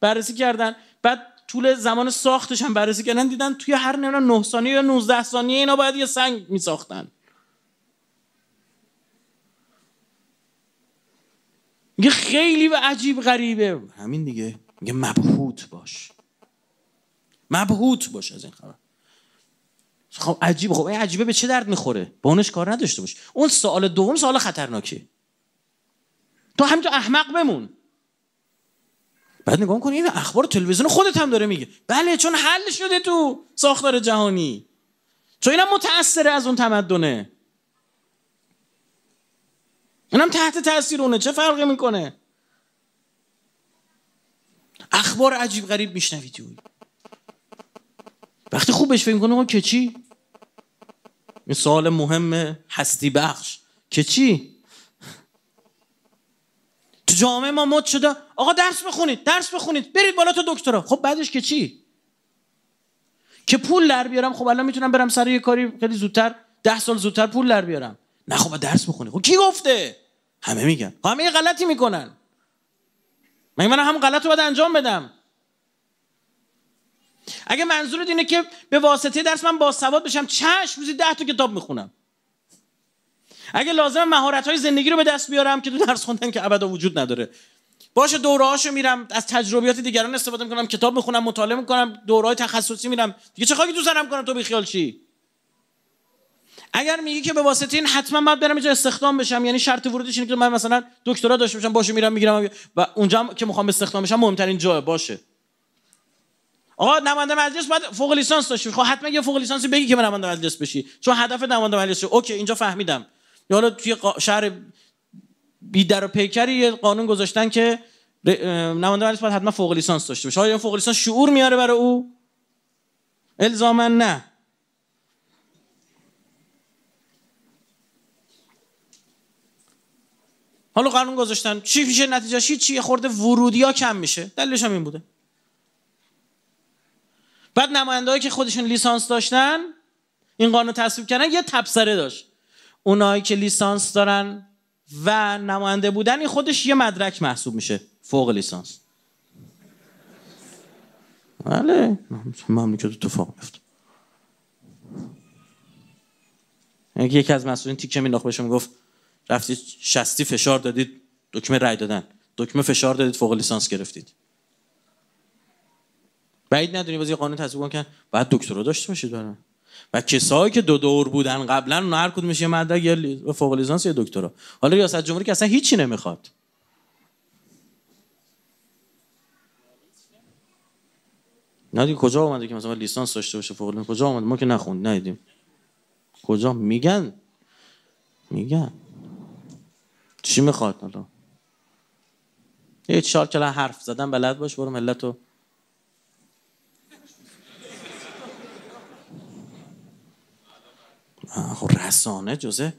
بررسی کردن. بعد طول زمان ساختش هم بررسی کردن دیدن توی هر نمی‌دونم 9 ثانیه یا 19 ثانیه اینا باید یه سنگ می ساختن میگه خیلی و عجیب غریبه. همین دیگه. میگه مبهوت باش. مبهوت باش از این خبر. خب عجیب خب این عجیبه به چه درد می‌خوره؟ با اونش کار نداشته باش. اون سوال دوم سوال خطرناکه تو همینجا احمق بمون. بعد نگاه کن این اخبار تلویزیون خودت هم داره میگه. بله چون حل شده تو ساختار جهانی. چون اینم متأثره از اون تمدنه. اینم تحت تاثیر اونه چه فرقی می‌کنه؟ اخبار عجیب غریب میشنوید وقتی خوب بهش فکر کنه که چی؟ این سوال مهم هستی بخش. که چی؟ تو جامعه ما مد شده. آقا درس بخونید درس بخونید. برید بالا تا دکترا. خب بعدش که چی؟ که پول در بیارم. خب الان می‌تونم برم سر یه کاری خیلی زودتر ده سال زودتر پول در بیارم. نه خب درس بخونید خب کی گفته؟ همه میگن. خب همه غلطی می‌کنن. من من هم غلط رو باید انجام بدم؟ اگه منظورت اینه که به واسطه درس من با سواد بشم چشم روزی ده تا کتاب می‌خونم. اگه لازم مهارت های زندگی رو به دست بیارم که تو درس خوندن که ابدا وجود نداره. باشه دوره میرم از تجربیات دیگران استفاده می‌کنم کتاب می‌خونم مطالعه می‌کنم دوره تخصصی میرم. دیگه چه خاکی تو سرم کنم؟ تو بیخیال چی؟ اگر میگی که به واسطه این حتما باید برم اینجا استخدام بشم یعنی شرط ورودش اینه که من مثلا دکترا داشته باشم باشه میرم می‌گیرم و اونجا که می‌خوام استخدام بشم مهمترین جای باشه. آقا نماینده مجلس باید فوق لیسانس داشتی خب حتما یه فوق لیسانسی بگی که نماینده مجلس بشی. چون هدف نماینده مجلس اوکی اینجا فهمیدم. یا حالا توی شهر بیدر و پیکری یه قانون گذاشتن که نماینده مجلس باید حتما فوق لیسانس داشته باشه. آیا فوق لیسانس شعور میاره برای او؟ الزاما نه. حالا قانون گذاشتن. چی میشه نتیجه چی. خورده ورودی ها کم میشه. دلیلش هم این بوده. بعد نماینده که خودشون لیسانس داشتن این قانون تصویب کردن یه تبصره داشت. اونایی که لیسانس دارن و نماینده بودن این خودش یه مدرک محسوب میشه. فوق لیسانس. بله. که اتفاق میفته یکی از مسئولین تیکه می بهشون گفت رفتید شستی فشار دادید دکمه رای دادن. دکمه فشار دادید فوق لیسانس گرفتید. بعید ندونی بازی قانون تصویب کن بعد دکترا داشته باشید دارن و کسایی که دو دور بودن قبلا اون هر کدومش یه مدرک یا فوق لیسانس یا دکترا. حالا ریاست جمهوری که اصلا هیچی نمی‌خواد. نه کجا اومده که مثلا لیسانس داشته باشه فوق لیسانس؟ کجا اومده؟ ما که نخوند ندیدیم. کجا؟ میگن. میگن. چی می‌خواد حالا؟ یه چهار کلا حرف زدن بلد باش برو ملت خب رسانه جزه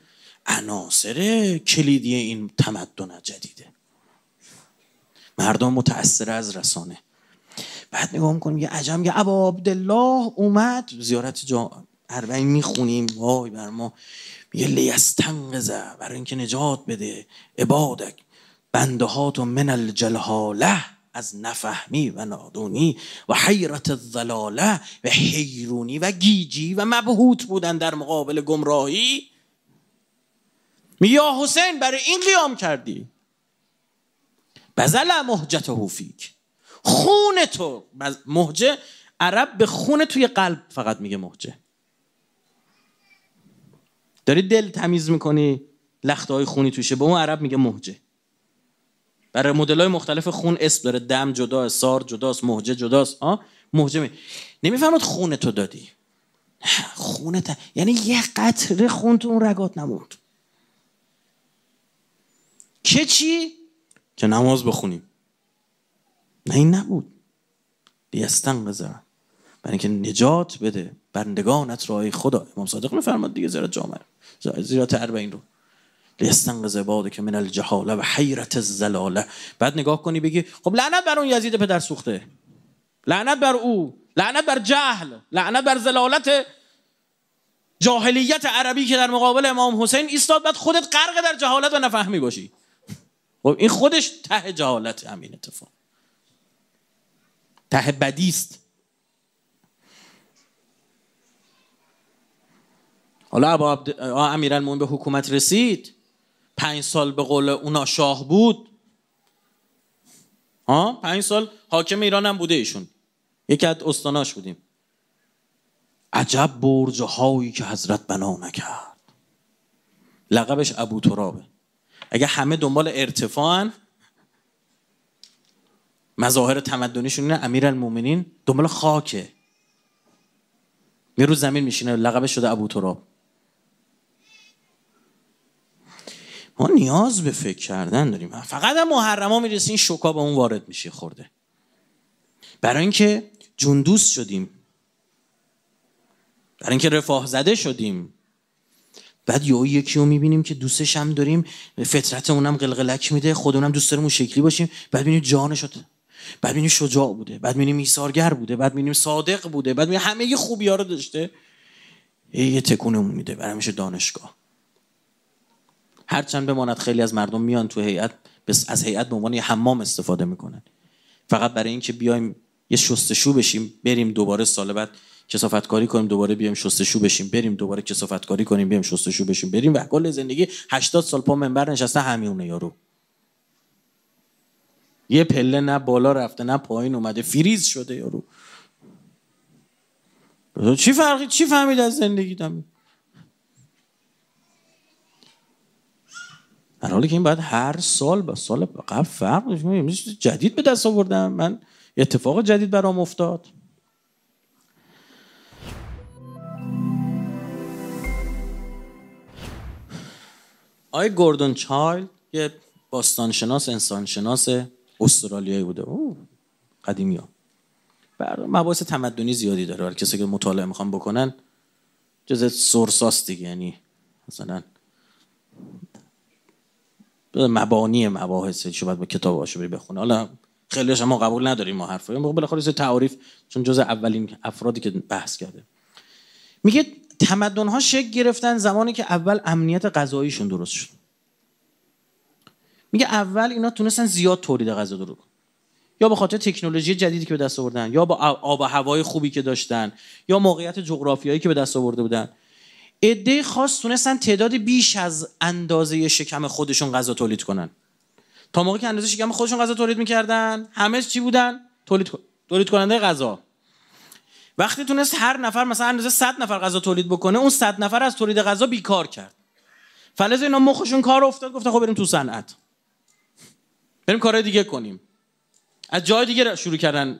عناصر کلیدی این تمدن جدیده. مردم متأثر از رسانه. بعد نگاه می‌کنیم یه عجم یه ابا عبدالله اومد. زیارت جا اربعین می‌خونیم. وای بر ما. میگه لیستنقزه برای اینکه نجات بده. عبادک. بندهات و من الجلهاله. از نفهمی و نادونی و حیرت الظلاله و حیرونی و گیجی و مبهوت بودن در مقابل گمراهی. یا حسین برای این قیام کردی. بزل مهجت فیک. خون تو. مهجه عرب به خون توی قلب فقط میگه مهجه داری دل تمیز می‌کنی لخته های خونی توشه. به اون عرب میگه مهجه برای مدل مختلف خون اسم داره. دم جدا سار جداست مهجه جداست. ها مهجه می نمی‌فهمد خون تو دادی. خون یعنی یه قطره خون تو اون رگات نموند که چی؟ که نماز بخونیم. نه این نبود. دیستن بذارم برای اینکه نجات بده. بندگانت رای خدا. امام صادق میفرماد دیگه زیرا جامعه زیرا این رو. لیستنقذ باده که من الجهاله و حیرت الزلاله. بعد نگاه کنی بگی خب لعنت بر اون یزید پدر سوخته. لعنت بر او. لعنت بر جهل. لعنت بر زلالت جاهلیت عربی که در مقابل امام حسین ایستاد. بعد خودت غرق در جهالت و نفهمی باشی. خب این خودش ته جهالت همین اتفاق. ته بدیست حالا ابا عبد... امیرالمومنین به حکومت رسید. پنج سال به قول اونا شاه بود. ها پنج سال حاکم ایران هم بوده ایشون. یکی از استاناش بودیم. عجب برج هایی که حضرت بنا نکرد. لقبش ابو ترابه. اگه همه دنبال ارتفاعن مظاهر تمدنیشون اینه امیر المومنین دنبال خاکه. میرو زمین میشینه لقبش شده ابو تراب. ما نیاز به فکر کردن داریم. فقط هم محرما می‌رسه این شوکا به اون وارد میشه خورده. برای اینکه جندوس شدیم. برای اینکه رفاه زده شدیم. بعد یهو یکی رو می‌بینیم که دوستش هم داریم. فطرت اونم قلقلک میده. خودمونم دوست داریم اون شکلی باشیم. بعد ببینیم جانش شده بعد ببینیم شجاع بوده. بعد ببینیم ایثارگر بوده. بعد ببینیم صادق بوده. بعد ببینیم همه خوبی ها رو داشته. یه تکونمون میده. برای دانشگاه. هرچند بماند خیلی از مردم میان تو هیئت از هیئت به عنوان یه حمام استفاده می‌کنن. فقط برای اینکه بیایم یه شستشو بشیم بریم دوباره سال بعد کسافتکاری کنیم دوباره بیایم شستشو بشیم بریم دوباره کسافتکاری کنیم بیایم شستشو بشیم بریم و کل زندگی 80 سال پا منبر نشسته همیونه یارو. یه پله نه بالا رفته نه پایین اومده فریز شده یارو. چی فرقی چی فهمید از زندگی دمی در حالی که این باید هر سال با سال قبل فرق جدید به دست آوردم. من اتفاق جدید برام افتاد. آی گوردون چایلد یه باستانشناس انسانشناس استرالیایی بوده. او قدیمی ها. مباحث تمدنی زیادی داره. برای کسی که مطالعه می‌خوان بکنن جز سورساس دیگه. یعنی مثلا مبانی مباحث شو باید با کتاب هاشو بری بخونه. حالا خیلیش ما قبول نداریم ما حرفا ما بالاخره تعریف چون جز اولین افرادی که بحث کرده. میگه تمدن ها شکل گرفتن زمانی که اول امنیت غذاییشون درست شد. میگه اول اینا تونستن زیاد تولید غذا درست یا به خاطر تکنولوژی جدیدی که به دست آوردن یا با آب و هوای خوبی که داشتن یا موقعیت جغرافیایی که به دست آورده بودن. عده خاص تونستن تعداد بیش از اندازه شکم خودشون غذا تولید کنن. تا موقعی که اندازه شکم خودشون غذا تولید می‌کردن همه چی بودن؟ تولید تولید کننده غذا. وقتی تونست هر نفر مثلا اندازه 100 نفر غذا تولید بکنه اون 100 نفر از تولید غذا بیکار کرد. فلز اینا مخشون کار افتاد گفتن خب بریم تو صنعت. بریم کارهای دیگه کنیم. از جای دیگه شروع کردن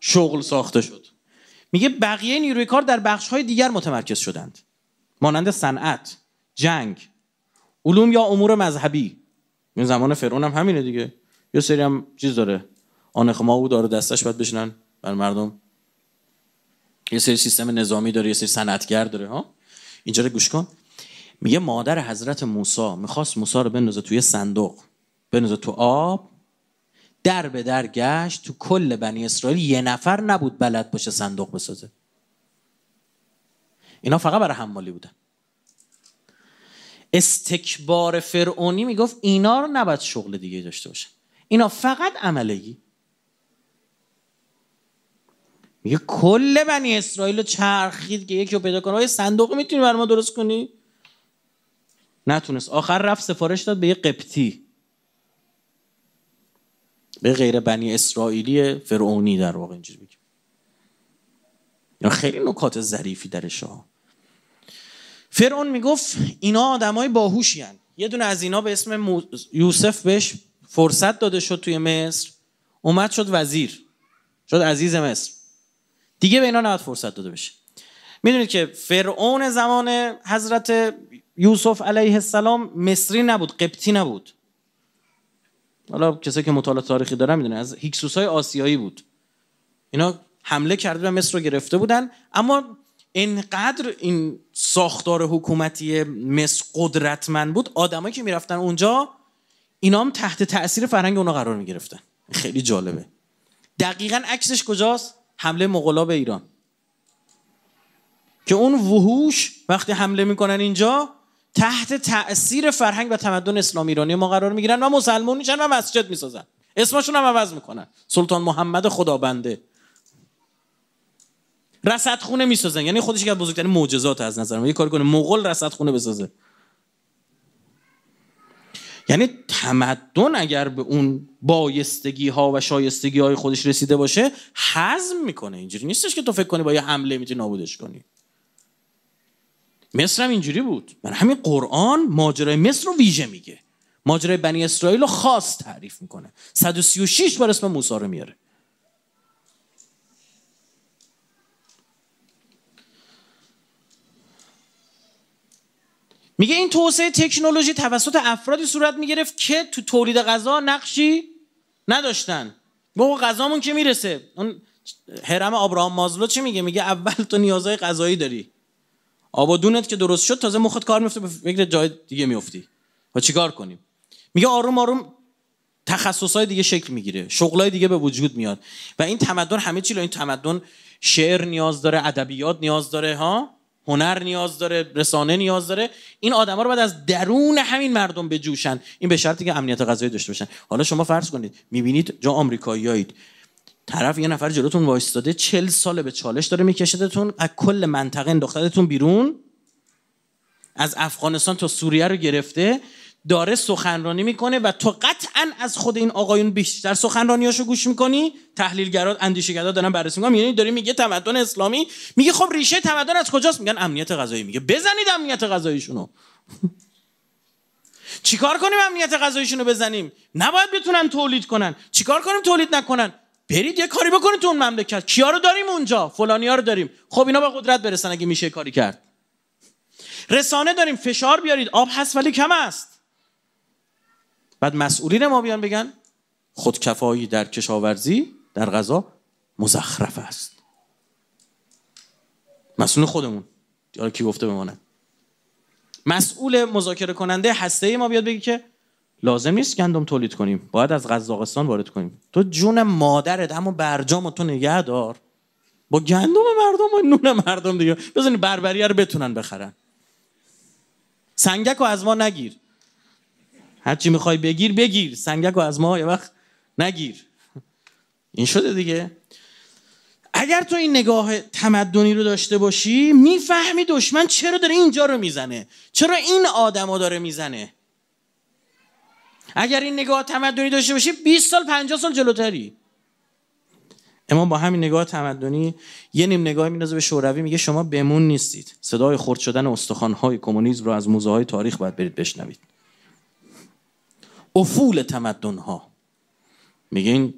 شغل ساخته شد. میگه بقیه نیروی کار در بخش های دیگر متمرکز شدند. مانند صنعت جنگ علوم یا امور مذهبی. این زمان فرعون هم همینه دیگه. یه سری هم چیز داره. آنخ او داره دستش باید بشنن بر مردم. یه سری سیستم نظامی داره یه سری صنعتگر داره ها؟ اینجا رو گوش کن. میگه مادر حضرت موسی می‌خواست موسی رو بندازه توی صندوق. بندازه تو آب در به در گشت تو کل بنی اسرائیل یه نفر نبود بلد باشه صندوق بسازه. اینا فقط برای حمالی بودن. استکبار فرعونی می‌گفت اینا رو نباید شغل دیگه داشته باشه اینا فقط عملگی میگه کل بنی اسرائیل رو چرخید که یکی رو پیدا کنه. آیا صندوق می‌تونی برای ما درست کنی؟ نتونست. آخر رفت سفارش داد به یه قبطی. به غیر بنی اسرائیلی فرعونی در واقع اینجوری خیلی نکات ظریفی درش ها. فرعون می‌گفت اینا آدمای باهوشی هن. یه دونه از اینا به اسم یوسف بهش فرصت داده شد توی مصر. اومد شد وزیر. شد عزیز مصر. دیگه به اینا نباید فرصت داده بشه. می‌دونید که فرعون زمان حضرت یوسف علیه السلام مصری نبود قبطی نبود. حالا کسایی که مطالعه تاریخی دارن می‌دونن از هیکسوس های آسیایی بود. اینا حمله کرده و مصر رو گرفته بودن. اما اینقدر این ساختار حکومتی مصر قدرتمند بود آدمایی که می‌رفتن اونجا اینا هم تحت تاثیر فرهنگ اونا قرار می‌گرفتن. خیلی جالبه. دقیقا عکسش کجاست؟ حمله مغلا به ایران. که اون وحوش وقتی حمله می‌کنن اینجا تحت تاثیر فرهنگ و تمدن اسلام ایرانی ما قرار می‌گیرن و مسلمون میشن و مسجد می‌سازن. اسمشون هم عوض می‌کنن. سلطان محمد خدابنده رصدخونه می‌سازن. یعنی خودش از بزرگترین معجزات از نظر من. یه کاری کنه مغول رصدخونه بسازه. یعنی تمدن اگر به اون بایستگی ها و شایستگی های خودش رسیده باشه حزم می‌کنه. اینجوری نیستش که تو فکر کنی با یه حمله می‌تونی نابودش کنی. مصر هم اینجوری بود. من همین قرآن ماجرای مصر رو ویژه میگه. ماجرای بنی اسرائیل رو خاص تعریف می‌کنه. 136 بار اسم موسی رو میاره. میگه این توسعه تکنولوژی توسط افرادی صورت می‌گرفت که تو تولید غذا نقشی نداشتن. بابا غذامون که می‌رسه. اون هرم آبراهام مازلو چی میگه؟ میگه اول تو نیازهای غذایی داری. آب دونت که درست شد تازه مخت کار میفته به فکر جای دیگه میفتی و چیکار کنیم؟ میگه آروم آروم تخصصهای دیگه شکل می‌گیره. شغلای دیگه به وجود میاد. و این تمدن همه چی این تمدن شعر نیاز داره ادبیات نیاز داره ها؟ هنر نیاز داره رسانه نیاز داره. این آدما رو باید از درون همین مردم بجوشن. این به شرطی که امنیت غذایی داشته باشن. حالا شما فرض کنید می‌بینید جا آمریکاییایید طرف یه نفر جلوتون وایستاده چل سال به چالش داره میکشدتون از کل منطقه انداختتون بیرون. از افغانستان تا سوریه رو گرفته. داره سخنرانی می‌کنه و تو قطعا از خود این آقایون بیشتر سخنرانیاشو گوش می‌کنی؟ تحلیلگرا اندیشگرا دارن بررسی می‌کنن. یعنی داره میگه تمدن اسلامی میگه خب ریشه تمدن از کجاست؟ میگن امنیت غذایی. میگه بزنید امنیت غذاییشونو. [LAUGHS] چیکار کنیم امنیت غذاییشونو بزنیم؟ نباید بتونن تولید کنن. چیکار کنیم تولید نکنن؟ برید یه کاری بکنید تو اون مملکت. کیا رو داریم اونجا؟ فلانیا رو داریم. خب اینا به قدرت برسن اگه میشه کاری کرد. رسانه داریم. فشار بیارید. آب هست ولی کم است. بعد مسئولین ما بیان بگن خودکفایی در کشاورزی در غذا مزخرف است. مسئول خودمون. یا کی گفته بمانه؟ مسئول مذاکره کننده هسته ما بیاد بگی که لازم نیست گندم تولید کنیم. باید از قزاقستان وارد کنیم. تو جون مادرت اما برجام تو نگه دار. با گندم مردم و نون مردم دیگه. بزنی بربریه رو بتونن بخرن. سنگک رو از ما نگیر. هرچی می‌خوای بگیر بگیر. سنگک رو از ما یه وقت نگیر. این شده دیگه. اگر تو این نگاه تمدنی رو داشته باشی می‌فهمی دشمن چرا داره اینجا رو می‌زنه. چرا این آدم رو داره می‌زنه. اگر این نگاه تمدنی داشته باشی 20 سال 50 سال جلوتری. اما با همین نگاه تمدنی یه نیم نگاه میندازه به شوروی میگه شما بمون نیستید. صدای خرد شدن استخوان‌های کمونیسم رو از موزه های تاریخ باید برید بشنوید. افول تمدن ها میگه این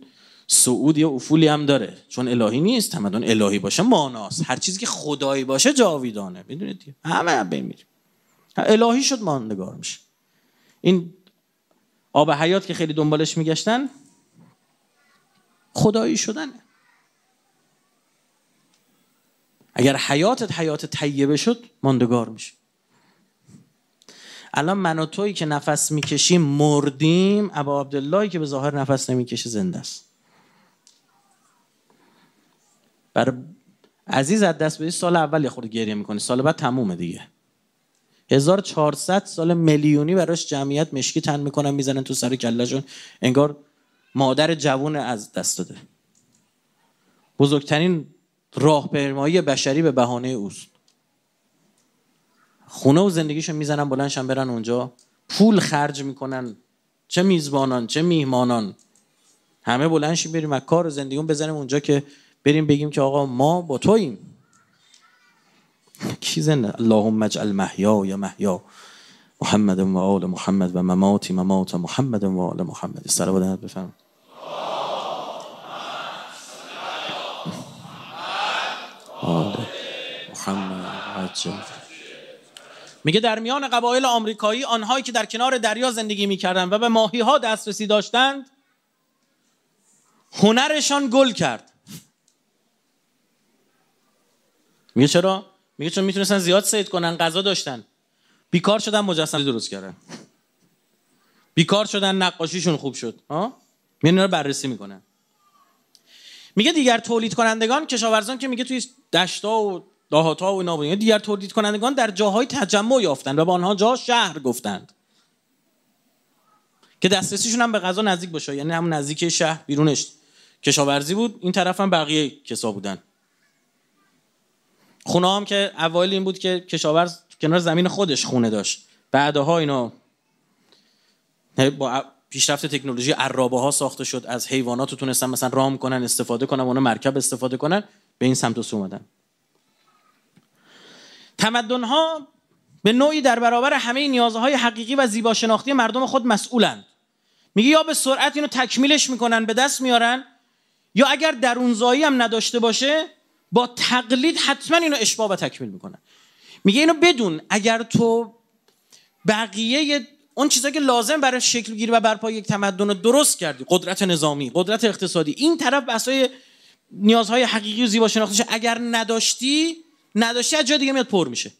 سعود یه افولی هم داره. چون الهی نیست تمدن الهی باشه ماناست. هر چیزی که خدایی باشه جاویدانه. می‌دونید؟ همه بمیریم الهی شد ماندگار میشه. این آب حیات که خیلی دنبالش میگشتن خدایی شدنه. اگر حیاتت حیات طیبه شد ماندگار میشه. الان من و تویی که نفس می‌کشیم مردیم ابا عبداللهی که به ظاهر نفس نمی‌کشه زنده است. بر عزیز از دست بدی سال اول یه خورده گریه می‌کنی. سال بعد تمومه دیگه. 1400 سال میلیونی براش جمعیت مشکی تن می‌کنن می‌زنن تو سر کلشون انگار مادر جوون از دست داده. بزرگترین راهپیمایی بشری به بهانه اوست. خونه و زندگیشون می‌زنن بلندشن برن اونجا. پول خرج می‌کنن. چه میزبانان چه میهمانان. همه بلندشی بریم از کار زندگیون بزنیم اونجا که بریم بگیم که آقا ما با توییم. [LAUGHS] کی زنده؟ اللهم اجعل محیا یا محیا. محمد و آل محمد و مماتی ممات محمد و آل محمد. صلوات بفرمایید. آل محمد. میگه در میان قبایل آمریکایی آنهایی که در کنار دریا زندگی می‌کردند و به ماهی ها دسترسی داشتند هنرشان گل کرد. میگه چرا؟ میگه چون می‌تونستن زیاد سید کنن غذا داشتن. بیکار شدن مجسمه درست کردن. بیکار شدن نقاشیشون خوب شد. ها؟ میان بررسی می‌کنن. میگه دیگر تولید کنندگان کشاورزان که میگه توی دشتا و دهاتا و اینا دیگر تولید کنندگان در جاهای تجمع یافتند و به آنها جا شهر گفتند. که دسترسیشون هم به غذا نزدیک باشه. یعنی هم نزدیک شهر بیرونش کشاورزی بود. این طرف هم بقیه کسا بودن. خونه هم که اوایل این بود که کشاورز کنار زمین خودش خونه داشت. بعدها اینا با پیشرفت تکنولوژی عرابه ها ساخته شد. از حیوانات تونستن مثلا رام کنن استفاده کنن اون مرکب استفاده کنن به این سمت و سو اومدن. تمدن ها به نوعی در برابر همه نیازهای حقیقی و زیبا شناختی مردم خود مسئولند. میگه یا به سرعت اینو تکمیلش می‌کنن به دست میارن یا اگر درونزایی هم نداشته باشه با تقلید حتما اینو اشباه و تکمیل می‌کنن. میگه اینو بدون اگر تو بقیه اون چیزایی که لازم برای شکل گیری و برپای یک تمدن رو درست کردی قدرت نظامی قدرت اقتصادی این طرف بحثای نیازهای حقیقی و زیبا شناخته اگر نداشتی نداشتی از جای دیگه میاد پر میشه.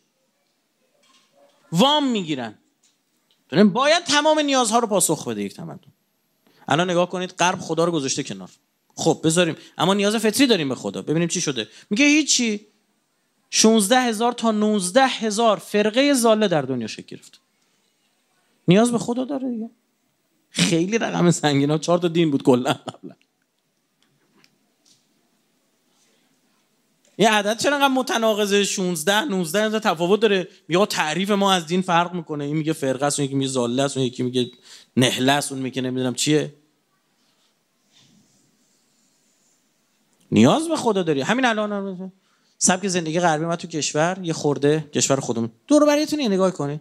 وام می‌گیرن. باید تمام نیازها رو پاسخ بده یک تمدن. الان نگاه کنید غرب خدا رو گذاشته کنار. خب بذاریم. اما نیاز فطری داریم به خدا. ببینیم چی شده. میگه هیچی. 16 هزار تا 19 هزار فرقه زاله در دنیا شکل گرفت. نیاز به خدا داره دیگه. خیلی رقم سنگین ها. چهار تا دین بود کلا قبلا. یه عدد چرا انقدر متناقضه؟ 16 19 هزار تفاوت داره. میگه تعریف ما از دین فرق می‌کنه. این میگه فرقه است اون یکی میگه زاله است اون یکی میگه نهله است اون میگه نمی‌دونم چیه. نیاز به خدا داری. همین الان سبک زندگی غربی ما تو کشور یه خورده کشور خودمون. دور بریتون نگاه کنی.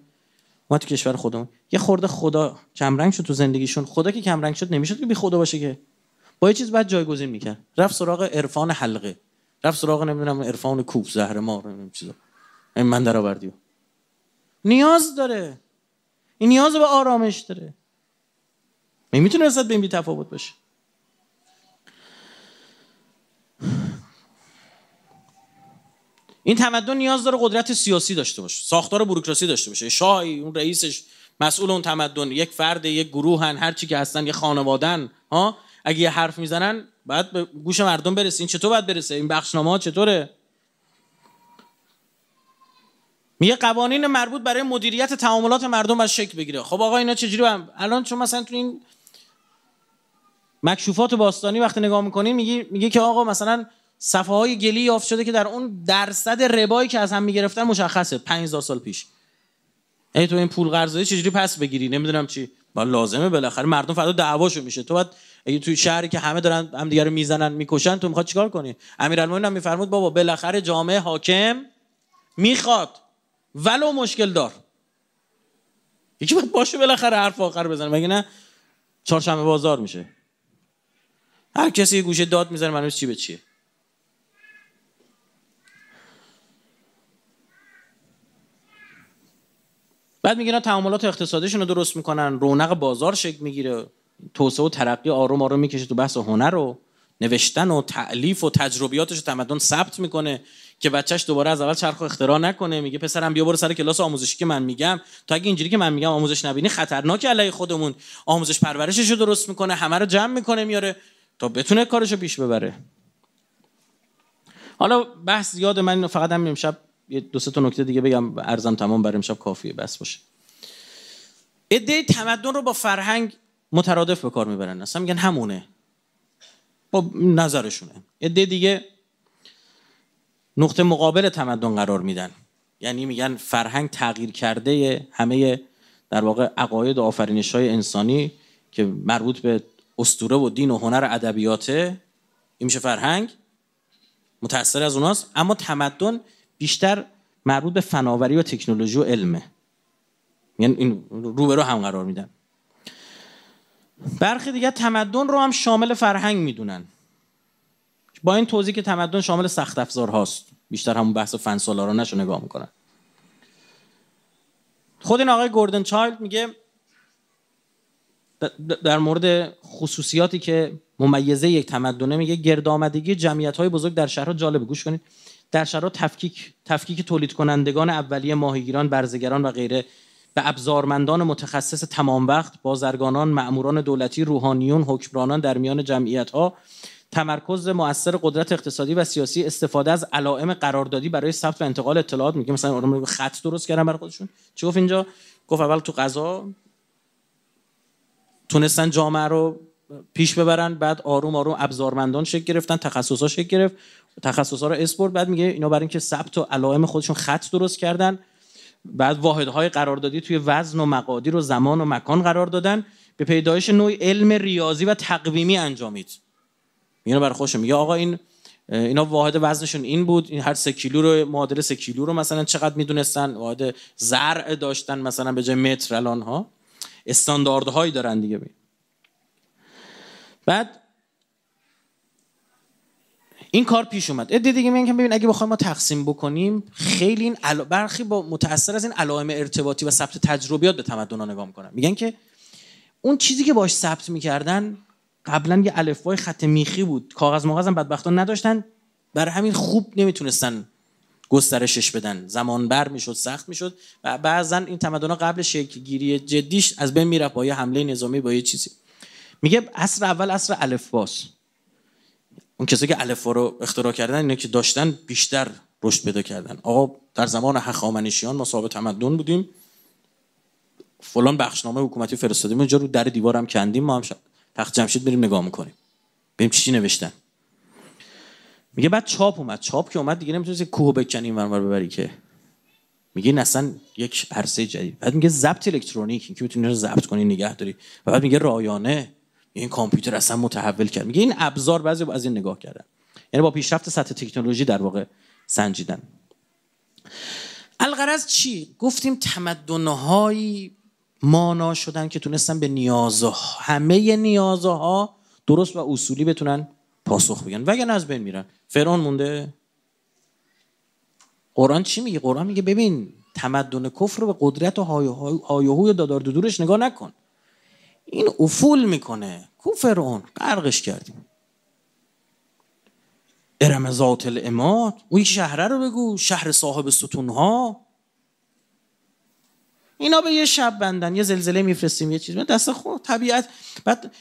ما تو کشور خودمون. یه خورده خدا کمرنگ شد تو زندگیشون. خدا که کمرنگ شد نمی‌شد که بی خدا باشه که. با یه چیز بعد جایگزین می‌کرد. رفت سراغ عرفان حلقه. رفت سراغ نمی‌دونم عرفان کوف زهر ما نمی‌دونم چیزا. این من در آوردی نیاز داره. این نیاز به آرامش داره. نمی‌تونه نسبت به این بی تفاوت باشه. این تمدن نیاز داره قدرت سیاسی داشته باشه ساختار بوروکراسی داشته باشه. شاهی اون رئیسش مسئول اون تمدن یک فرد یک گروهن هر چی که هستن یه خانوادن ها؟ اگه یه حرف می‌زنن بعد به گوش مردم برسه این چطور باید برسه؟ این بخشنامه ها چطوره؟ میگه قوانین مربوط برای مدیریت تعاملات مردم باید شکل بگیره. خب آقا اینا چجوری هم؟ الان چون مثلا تو این مکشوفات باستانی وقتی نگاه می‌کنین میگه میگه که آقا مثلا صفحه های گلی یافت شده که در اون درصد ربایی که از هم می‌گرفتن مشخصه. 5000 سال پیش. ای تو این پول قرضایی چجوری پس بگیری؟ نمی‌دونم چی. با لازمه بالاخره. مردم فردا دعواشو میشه. تو باید اگه توی شهری که همه دارن هم دیگه رو می‌زنن می‌کشن تو می‌خواد چیکار کنی؟ امیرالمومنین هم میفرمود بابا بالاخره جامعه حاکم می‌خواد ولو مشکل دار. یکی باید باشه بالاخره حرف آخر بزنه مگه نه؟ چهارشنبه بازار میشه. هر کسی گوشه داد می‌زنه منوش چی به چیه. بعد میگن تعاملات اقتصادیشون رو درست می‌کنن رونق بازار شکل می‌گیره. توسعه و ترقی آروم آروم می‌کشه تو بحث هنر رو نوشتن و تعلیف و تجربیاتش تمدن ثبت می‌کنه که بچهش دوباره از اول چرخ اختراع نکنه. میگه پسرم بیا برو سر کلاس آموزشی که من میگم. تا اگه اینجوری که من میگم آموزش نبینی خطرناک علیه خودمون. آموزش پرورشش رو درست می‌کنه همه رو جمع می‌کنه میاره تا بتونه کارشو پیش ببره. حالا بحث زیاد من فقط هم امشب یه دو سه تا نکته دیگه بگم. ارزم تمام برای امشب کافیه بس باشه. ایده تمدن رو با فرهنگ مترادف به کار می‌برن. اصلا میگن همونه. با نظرشونه. ایده دیگه نقطه مقابل تمدن قرار میدن. یعنی میگن فرهنگ تغییر کرده همه در واقع عقاید و آفرینش های انسانی که مربوط به استوره و دین و هنر ادبیاته این میشه فرهنگ. متأثر از اوناست. اما تمدن بیشتر مربوط به فناوری و تکنولوژی و علمه. یعنی این رو هم قرار میدن. برخی دیگه تمدن رو هم شامل فرهنگ می‌دونن. با این توضیح که تمدن شامل سخت افزار هاست. بیشتر همون بحث فن سالارانش رو نگاه می‌کنن. خود این آقای گوردن چایلد میگه در مورد خصوصیاتی که ممیزه یک تمدنه میگه گرد آمدگی جمعیت های بزرگ در شهرها جالب گوش کنید. در شهرها تفکیک تفکیک تولید کنندگان اولیه ماهیگیران برزگران و غیره به ابزارمندان متخصص تمام وقت بازرگانان مأموران دولتی روحانیون حکمرانان در میان جمعیت ها تمرکز مؤثر قدرت اقتصادی و سیاسی استفاده از علائم قراردادی برای ثبت و انتقال اطلاعات. میگه مثلا آدم خط درست کردن برای خودشون. چی گفت اینجا؟ گفت اول تو قضا تونستن جامعه رو پیش ببرن بعد آروم آروم ابزارمندان شکل گرفتن تخصصا شکل گرفت تخصصا رو اسپورت بعد میگه اینا برای اینکه ثبت و علائم خودشون خط درست کردن بعد واحدهای قراردادی توی وزن و مقادیر و زمان و مکان قرار دادن. به پیدایش نوع علم ریاضی و تقویمی انجامید. اینو برای خودشون میگه. آقا این اینا واحد وزنشون این بود این هر سه کیلو رو معادل سه کیلو رو مثلا چقدر می‌دونستن؟ واحد زرع داشتن مثلا به جای متر الان ها. استانداردهایی دارن دیگه. بید. بعد این کار پیش اومد. ادی دیگه میگن ببین اگه بخوایم ما تقسیم بکنیم خیلی این علا... برخی با متاثر از این علائم ارتباطی و ثبت تجربیات به تمدن نگاه می‌کنن. میگن که اون چیزی که باش ثبت می‌کردن قبلا یه الفبای خط میخی بود. کاغذ مغاز هم بدبختان نداشتن. برای همین خوب نمی‌تونستن گسترشش بدن. زمان بر می‌شد سخت می‌شد. و بعضا این تمدن قبل شکل گیری جدیش از بین می‌رفت با یه حمله نظامی با یه چیزی. میگه اصر اول اصر الفباس اون کسایی که الفبا رو اختراع کردن اینا که داشتن بیشتر رشد پیدا کردن. آقا در زمان هخامنشیان ما صاحب تمدن بودیم. فلان بخشنامه حکومتی فرستادیم اونجا رو در دیوارم کندیم ما هم تخت جمشید بریم نگاه می‌کنیم. ببین چی نوشتن. میگه بعد چاپ اومد. چاپ که اومد دیگه نمی‌تونی کوه بکنی این ور ببری که. میگه این اصلا یک عرصه جدید. بعد میگه ضبط الکترونیک اینکه می‌تونی رو ضبط کنی نگه داری. و بعد میگه رایانه. این کامپیوتر اصلا متحول کرد. میگه این ابزار بعضی از این نگاه کردن. یعنی با پیشرفت سطح تکنولوژی در واقع سنجیدن. الغرض چی؟ گفتیم تمدنهایی مانا شدن که تونستن به نیازها همه نیازها درست و اصولی بتونن پاسخ بگن. وگرنه از بین میرن. فرعون مونده. قرآن چی میگه؟ قرآن میگه ببین تمدن کفر رو به قدرت و هایهوی و دادار دودورش نگاه نکن. این افول می‌کنه. کو فرعون؟ غرقش کردیم. ارم ذات الاماد. اون شهره رو بگو. شهر صاحب ستونها. اینا به یه شب بندن. یه زلزله میفرستیم یه چیز. دست خود طبیعت بعد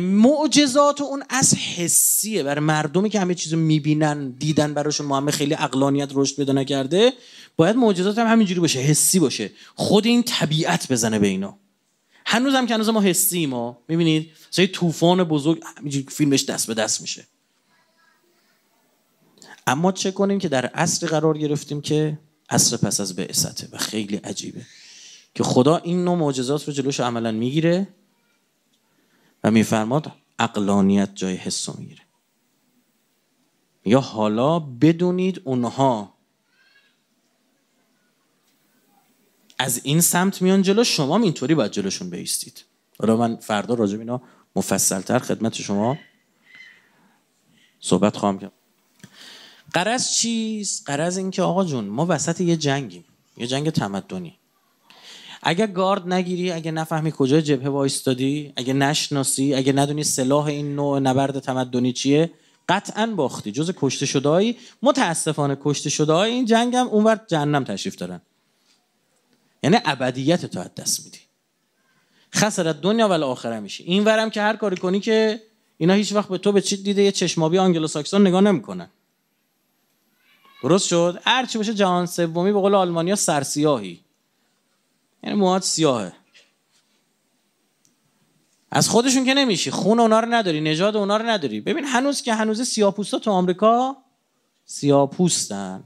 معجزات اون از حسیه. برای مردمی که همه چیزو می‌بینن دیدن براشون محمد خیلی اقلانیت رشد پیدا نکرده باید معجزات هم همینجوری باشه حسی باشه. خود این طبیعت بزنه به اینا. هنوز هم که هنوز ما حسی ما می‌بینید؟ مثلا طوفان بزرگ فیلمش دست به دست میشه. اما چه کنیم که در عصر قرار گرفتیم که عصر پس از بعثته و خیلی عجیبه که خدا این نوع معجزات رو جلوش عملا می‌گیره و میفرماد اقلانیت جای حس می‌گیره. یا حالا بدونید اونها از این سمت میان جلو شما اینطوری باید جلوشون بیستید. حالا من فردا راجع اینا مفصلتر خدمت شما صحبت خواهم کرد. قرض چیست؟ قرض این که آقا جون ما وسط یه جنگیم. یه جنگ تمدنی. اگه گارد نگیری اگه نفهمی کجا جبهه وایستادی اگه نشناسی اگه ندونی سلاح این نوع نبرد تمدنی چیه قطعا باختی. جز کشته شدهایی متاسفانه کشته شده های این جنگ هم اونور جهنم تشریف دارن. یعنی ابدیت تو از دست میدی. خسرت دنیا و آخره میشه. این ورم که هر کاری کنی که اینا هیچ وقت به تو به چی دیده یه چشمابی آنگلو ساکسون نگاه نمی‌کنن. درست شد؟ هر چی باشه جهان سومی به قول آلمانیا سرسیاهی. یعنی موهات سیاهه. از خودشون که نمیشی. خون اونا رو نداری نژاد اونا رو نداری. ببین هنوز که هنوز سیاپوستا تو آمریکا سیاپوستن.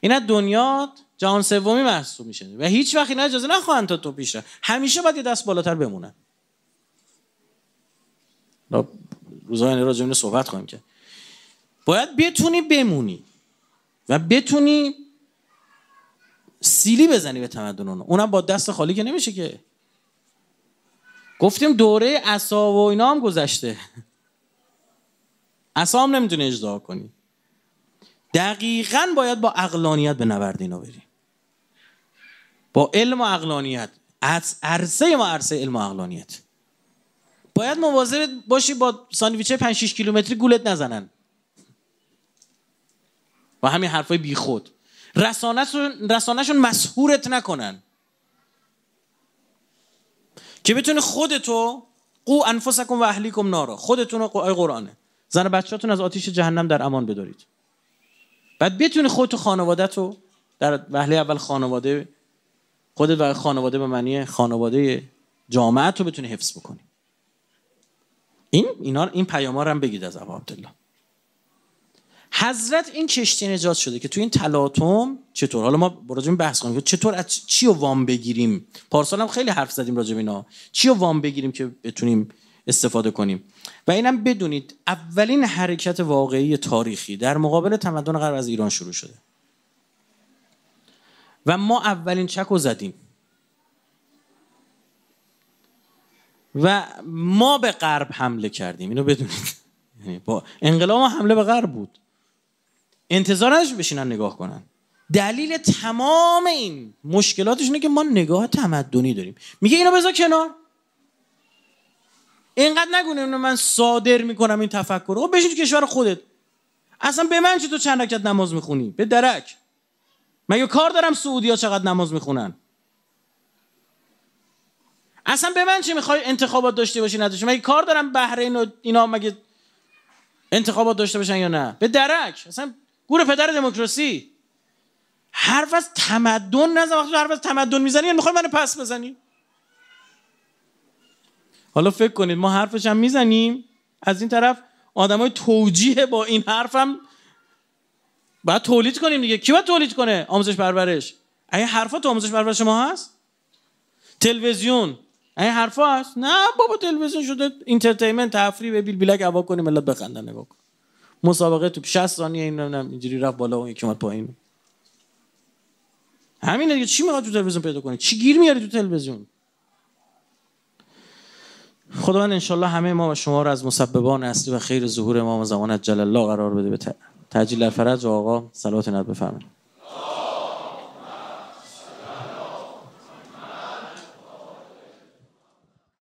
اینا دنیا جهان سومی محسوب میشه. و هیچ وقت اینا اجازه نخواهند تا تو پیشه. همیشه باید یه دست بالاتر بمونن روزهای راجع به صحبت خواهیم که باید بتونی بمونی و بتونی سیلی بزنی به تمدن اونو. اونم با دست خالی که نمیشه که. گفتیم دوره عصا و اینا هم گذشته. [LAUGHS] عصا هم نمی‌تونی اجزا کنی. دقیقا باید با اقلانیت به نورد اینا بری. با علم و اقلانیت از عرصه ما عرصه علم و اقلانیت باید مواظب باشی با ساندویچه 5 6 کیلومتری گولت نزنن. و همین حرفای بیخود رسانهشون رسانهشون مسهورت نکنن. که بتونی خودتو قو انفسکم و اهلیکم نارا. خودتون رو آی قرآنه. زن بچهاتون از آتیش جهنم در امان بدارید. بعد بتونی خودتو خانوادهتو در وهله اول خانواده خودت و خانواده به معنی خانواده جامعه تو بتونی حفظ بکنی. این اینا این پیام‌ها رو هم بگید از ابا عبدالله. حضرت این کشتی نجات شده که تو این تلاطم چطور؟ حالا ما راجع بحث کنیم چطور از چی رو وام بگیریم؟ پارسال هم خیلی حرف زدیم راجع اینا. چی رو وام بگیریم که بتونیم استفاده کنیم؟ و اینم بدونید اولین حرکت واقعی تاریخی در مقابل تمدن غرب از ایران شروع شده. و ما اولین چک رو زدیم. و ما به غرب حمله کردیم. اینو بدونید. [LAUGHS] یعنی با انقلاب حمله به غرب بود. انتظار نداشت بشینن نگاه کنن. دلیل تمام این مشکلاتش اینه که ما نگاه تمدنی داریم. میگه اینو بذار کنار. اینقدر نگونه من صادر می‌کنم این تفکر رو. خب بشین تو کشور خودت. اصلا به من چه تو چند رکعت نماز می‌خونی؟ به درک. مگه کار دارم سعودی ها چقدر نماز می‌خونن. اصلا به من چه می‌خوای انتخابات داشته باشی نداشته؟ مگه کار دارم بحرین و اینا مگه انتخابات داشته باشن یا نه؟ به درک. اصلا گور پدر دموکراسی. حرف از تمدن نزن. وقتی حرف از تمدن می‌زنی یعنی می‌خوای منو پس بزنی. حالا فکر کنید ما حرفش هم می‌زنیم. از این طرف آدمای توجیه با این حرفم باید تولید کنیم دیگه. کی باید تولید کنه؟ آموزش پرورش. این حرفا تو آموزش پرورش ما هست؟ تلویزیون. این حرفا هست؟ نه بابا تلویزیون شده. entertainment تفریح بیلبیلک هوا کنیم ملت بخندن نگاه کن. مسابقه تو 60 ثانیه این اینجوری رفت بالا و یکی اومد پایین. همین دیگه. چی می‌خواد تو تلویزیون پیدا کنی چی گیر میاری تو تلویزیون؟ خداوند انشالله همه ما و شما رو از مسببان اصلی و خیر ظهور امام زمان جل الله قرار بده به تجلیل الفرج و آقا صلوات نت بفرمایید.